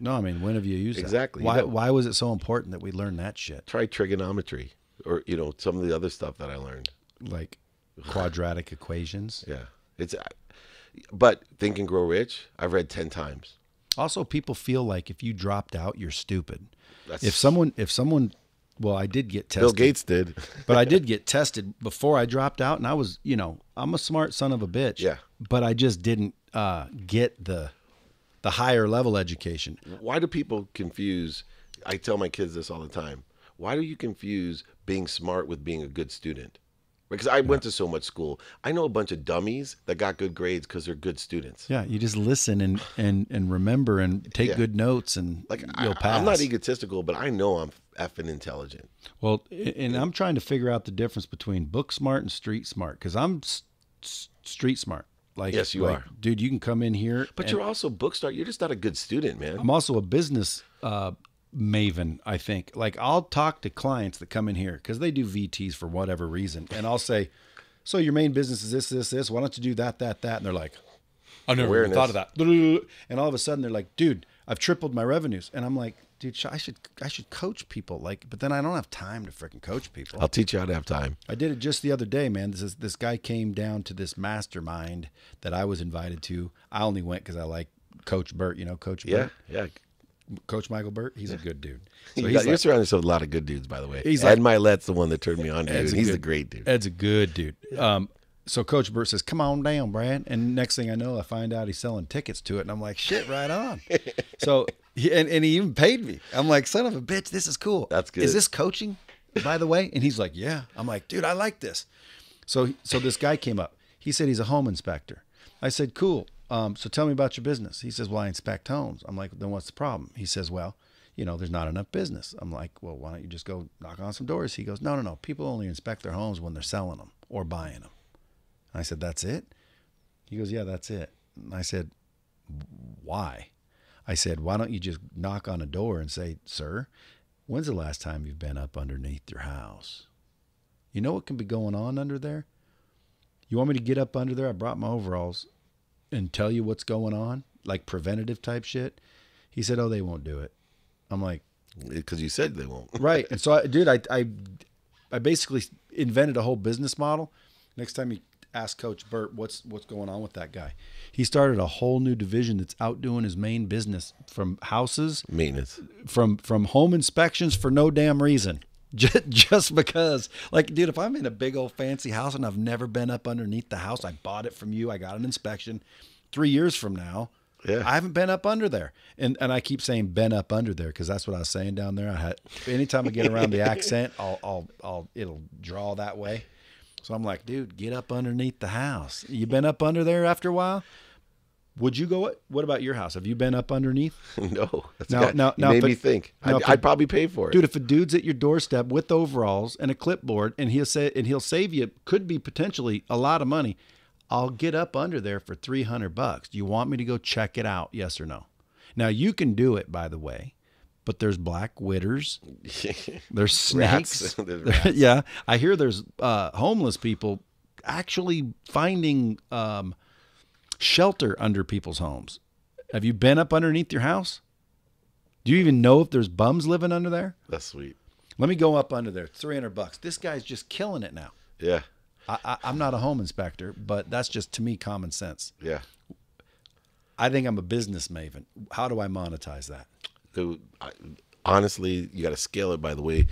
Speaker 2: No, I mean, when have you used that?
Speaker 3: Exactly, you
Speaker 2: Why? Why was it so important that we learn that shit?
Speaker 3: Try trigonometry or you know some of the other stuff that I learned.
Speaker 2: Like quadratic equations.
Speaker 3: Yeah, it's. But Think and Grow Rich, I've read ten times.
Speaker 2: Also, people feel like if you dropped out, you're stupid.
Speaker 3: That's
Speaker 2: If someone, if someone, well, I did get tested.
Speaker 3: Bill Gates did.
Speaker 2: but I did get tested before I dropped out, and I was, you know, I'm a smart son of a bitch.
Speaker 3: Yeah.
Speaker 2: But I just didn't uh, get the the higher level education.
Speaker 3: Why do people confuse? I tell my kids this all the time. Why do you confuse being smart with being a good student? Because I went to so much school. I know a bunch of dummies that got good grades because they're good students.
Speaker 2: Yeah, you just listen and and and remember and take
Speaker 3: Yeah.
Speaker 2: good notes, and
Speaker 3: Like
Speaker 2: you'll
Speaker 3: I,
Speaker 2: pass.
Speaker 3: I'm not egotistical, but I know I'm effing intelligent.
Speaker 2: Well, and I'm trying to figure out the difference between book smart and street smart because I'm s- s- street smart. Like
Speaker 3: Yes, you
Speaker 2: like,
Speaker 3: are.
Speaker 2: dude. You can come in here,
Speaker 3: But you're also book smart. You're just not a good student, man.
Speaker 2: I'm also a business uh, maven. I think like I'll talk to clients that come in here because they do VTs for whatever reason, and I'll say, "So your main business is this, this, this. Why don't you do that, that, that?" And they're like, "I never even
Speaker 3: Awareness.
Speaker 2: thought of that." And all of a sudden they're like, "Dude, I've tripled my revenues," and I'm like. Dude, I should I should coach people like, but then I don't have time to freaking coach people.
Speaker 3: I'll teach you how to have time.
Speaker 2: I did it just the other day, man. This is, this guy came down to this mastermind that I was invited to. I only went because I like Coach Burt. You know, Coach
Speaker 3: Yeah,
Speaker 2: Burt,
Speaker 3: yeah.
Speaker 2: Coach Michael Burt. He's a good dude. So
Speaker 3: You
Speaker 2: he's
Speaker 3: got, you're
Speaker 2: like,
Speaker 3: surrounded yourself with a lot of good dudes, by the way.
Speaker 2: He's
Speaker 3: Ed
Speaker 2: like-
Speaker 3: Mylett's the one that turned me on to
Speaker 2: Ed's a
Speaker 3: he's a great dude.
Speaker 2: Ed's a good dude. Um, so Coach Burt says, "Come on down, Brad." And next thing I know, I find out he's selling tickets to it, and I'm like, "Shit, right on." so he, and, and he even paid me. I'm like, "Son of a bitch, this is cool."
Speaker 3: That's good.
Speaker 2: Is this coaching, by the way? And he's like, "Yeah." I'm like, "Dude, I like this." So so this guy came up. He said he's a home inspector. I said, "Cool. Um, so tell me about your business." He says, "Well, I inspect homes." I'm like, "Then what's the problem?" He says, "Well." You know, there's not enough business. I'm like, well, why don't you just go knock on some doors? He goes, no, no, no. People only inspect their homes when they're selling them or buying them. I said, That's it? He goes, Yeah, that's it. And I said, Why? I said, Why don't you just knock on a door and say, Sir, when's the last time you've been up underneath your house? You know what can be going on under there? You want me to get up under there? I brought my overalls and tell you what's going on, like preventative type shit. He said, Oh, they won't do it. I'm like,
Speaker 3: Because you said they won't.
Speaker 2: right. And so, I, dude, I, I, I basically invented a whole business model. Next time you ask Coach Burt what's what's going on with that guy, he started a whole new division that's outdoing his main business from houses,
Speaker 3: Maintenance.
Speaker 2: from from home inspections for no damn reason. Just, just because, like, dude, if I'm in a big old fancy house and I've never been up underneath the house, I bought it from you, I got an inspection. Three years from now,
Speaker 3: Yeah.
Speaker 2: I haven't been up under there, and and I keep saying been up under there because that's what I was saying down there. I had anytime I get around the accent, I'll I'll I'll it'll draw that way. So I'm like, dude, get up underneath the house. You been up under there after a while? Would you go? What about your house? Have you been up underneath?
Speaker 3: no. That's
Speaker 2: Now-
Speaker 3: got,
Speaker 2: now- now
Speaker 3: made me
Speaker 2: it-
Speaker 3: think.
Speaker 2: now
Speaker 3: I'd, I'd probably pay for it.
Speaker 2: Dude, if a dude's at your doorstep with overalls and a clipboard, and he'll say, and he'll save you, could be potentially a lot of money. I'll get up under there for three hundred bucks. Do you want me to go check it out? Yes or no? Now you can do it, by the way, but there's black witters, there's snakes.
Speaker 3: There's
Speaker 2: yeah, I hear there's uh, homeless people actually finding um, shelter under people's homes. Have you been up underneath your house? Do you even know if there's bums living under there?
Speaker 3: That's sweet.
Speaker 2: Let me go up under there. Three hundred bucks. This guy's just killing it now.
Speaker 3: Yeah.
Speaker 2: I, I, I'm not a home inspector, but that's just to me common sense.
Speaker 3: Yeah.
Speaker 2: I think I'm a business maven. How do I monetize that?
Speaker 3: Dude, I, honestly, you got to scale it by the way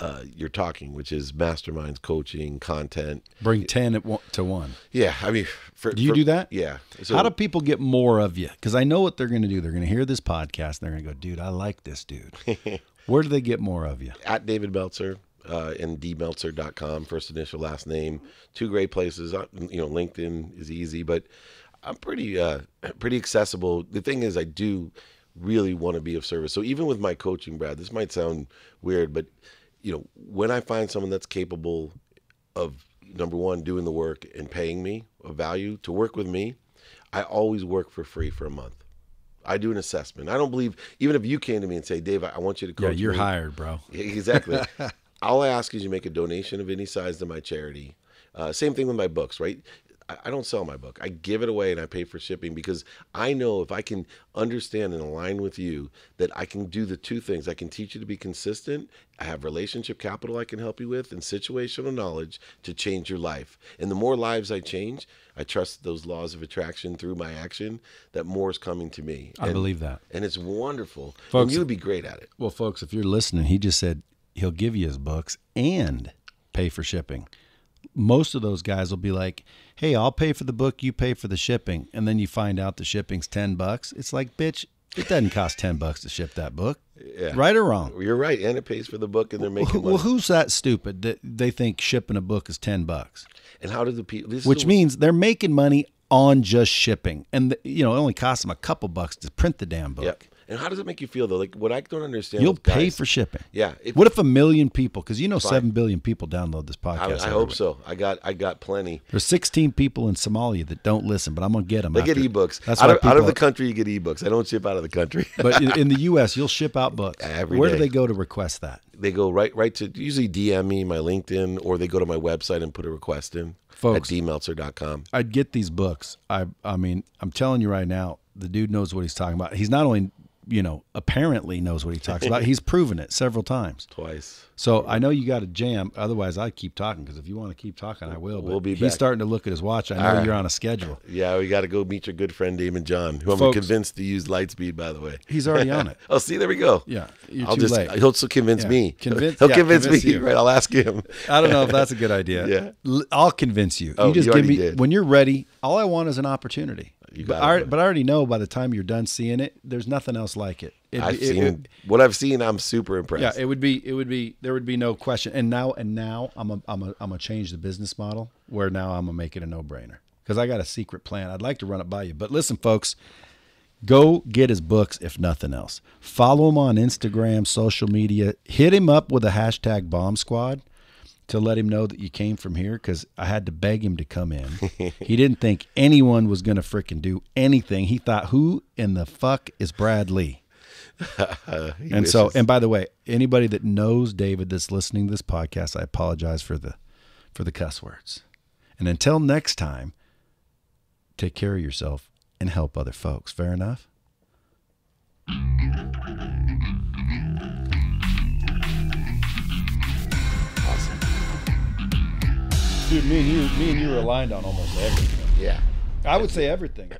Speaker 3: uh, you're talking, which is masterminds, coaching, content.
Speaker 2: Bring ten at one, to one.
Speaker 3: Yeah. I mean, for,
Speaker 2: Do you
Speaker 3: for-
Speaker 2: do that?
Speaker 3: Yeah.
Speaker 2: How do people get more of you? Because I know what they're going to do. They're going to hear this podcast and they're going to go, dude, I like this dude. Where do they get more of you?
Speaker 3: at David Meltzer uh, and dmeltzer.com, first initial, last name. Two great places. Uh, You know, LinkedIn is easy, but I'm pretty uh, pretty accessible. The thing is, I do really want to be of service. So even with my coaching, Brad, this might sound weird, but you know, when I find someone that's capable of number one doing the work and paying me a value to work with me, I always work for free for a month. I do an assessment. I don't believe even if you came to me and say, Dave, I want you to coach.
Speaker 2: Yeah, you're
Speaker 3: me.
Speaker 2: hired, bro.
Speaker 3: Exactly. All I ask is you make a donation of any size to my charity. Uh, same thing with my books, right? I, don't sell my book. I give it away and I pay for shipping because I know if I can understand and align with you that I can do the two things. I can teach you to be consistent. I have relationship capital I can help you with and situational knowledge to change your life. And the more lives I change, I trust those laws of attraction through my action that more is coming to me.
Speaker 2: I
Speaker 3: And-
Speaker 2: believe that.
Speaker 3: And it's wonderful.
Speaker 2: Folks-
Speaker 3: and you would be great at it.
Speaker 2: Well, folks, if you're listening, he just said he'll give you his books and pay for shipping. Most of those guys will be like, "Hey, I'll pay for the book, you pay for the shipping," and then you find out the shipping's ten bucks. It's like, bitch, it doesn't cost ten bucks to ship that book,
Speaker 3: Yeah.
Speaker 2: right or wrong?
Speaker 3: You're right, and it pays for the book, and they're making
Speaker 2: Well,
Speaker 3: money.
Speaker 2: who's that stupid that they think shipping a book is ten bucks?
Speaker 3: and how do the people?
Speaker 2: Which means they're making money on just shipping, and the, you know it only costs them a couple bucks to print the damn book.
Speaker 3: Yep. And how does it make you feel though? Like what I don't understand.
Speaker 2: You'll pay
Speaker 3: guys-
Speaker 2: for shipping.
Speaker 3: Yeah.
Speaker 2: What if a million people? Because you know, seven billion people download this podcast.
Speaker 3: I
Speaker 2: every
Speaker 3: hope so. I got I got plenty.
Speaker 2: There's 16 people in Somalia that don't listen, but I'm gonna get them.
Speaker 3: They get ebooks.
Speaker 2: That's
Speaker 3: out of, out of the country, you get ebooks. I don't ship out of the country.
Speaker 2: but in, in the U.S., you'll ship out books.
Speaker 3: Every
Speaker 2: Where do they go to request that?
Speaker 3: they go right right to usually DM me my LinkedIn or they go to my website and put a request in
Speaker 2: Folks.
Speaker 3: at dmeltzer.com.
Speaker 2: I'd get these books. I I mean, I'm telling you right now, the dude knows what he's talking about. He's not only, you know, apparently knows what he talks about. He's proven it several times.
Speaker 3: Twice.
Speaker 2: So I know you got a jam. Otherwise, I keep talking because if you want to keep talking, I will. But
Speaker 3: We'll be
Speaker 2: he's
Speaker 3: back.
Speaker 2: starting to look at his watch. I know
Speaker 3: right.
Speaker 2: you're on a schedule.
Speaker 3: Yeah, we got to go meet your good friend Daymond John, who I'm convinced to use Lightspeed. By the way,
Speaker 2: He's already on it.
Speaker 3: oh, see, there we go.
Speaker 2: Yeah, you're
Speaker 3: I'll
Speaker 2: too
Speaker 3: just
Speaker 2: late.
Speaker 3: he'll convince
Speaker 2: Yeah.
Speaker 3: me.
Speaker 2: Convince-
Speaker 3: he'll
Speaker 2: yeah,
Speaker 3: convince,
Speaker 2: convince
Speaker 3: me.
Speaker 2: you.
Speaker 3: Right, I'll ask him.
Speaker 2: I don't know if that's a good idea.
Speaker 3: Yeah.
Speaker 2: I'll convince you.
Speaker 3: Oh,
Speaker 2: you just
Speaker 3: you
Speaker 2: give me
Speaker 3: did.
Speaker 2: when you're ready. All I want is an opportunity. But,
Speaker 3: it,
Speaker 2: I, but I already know by the time you're done seeing it, there's nothing else like it. It'd
Speaker 3: I've
Speaker 2: it-
Speaker 3: seen
Speaker 2: it-
Speaker 3: what I've seen. I'm super impressed.
Speaker 2: yeah, it would be. It would be. There would be no question. And now, and now, I'm a, I'm a, I'm gonna change the business model where now I'm gonna make it a no brainer because I got a secret plan. I'd like to run it by you, but listen, folks. Go get his books if nothing else. Follow him on Instagram, social media. Hit him up with a hashtag Bomb Squad to let him know that you came from here because I had to beg him to come in. he didn't think anyone was going to frickin' do anything. He thought, who in the fuck is Brad
Speaker 3: Lea?
Speaker 2: And so, and by the way, anybody that knows David that's listening to this podcast, I apologize for the for the cuss words. And until next time, take care of yourself and help other folks. Fair enough? Dude, me and you, me and you are aligned on almost everything.
Speaker 3: yeah.
Speaker 2: I would say everything.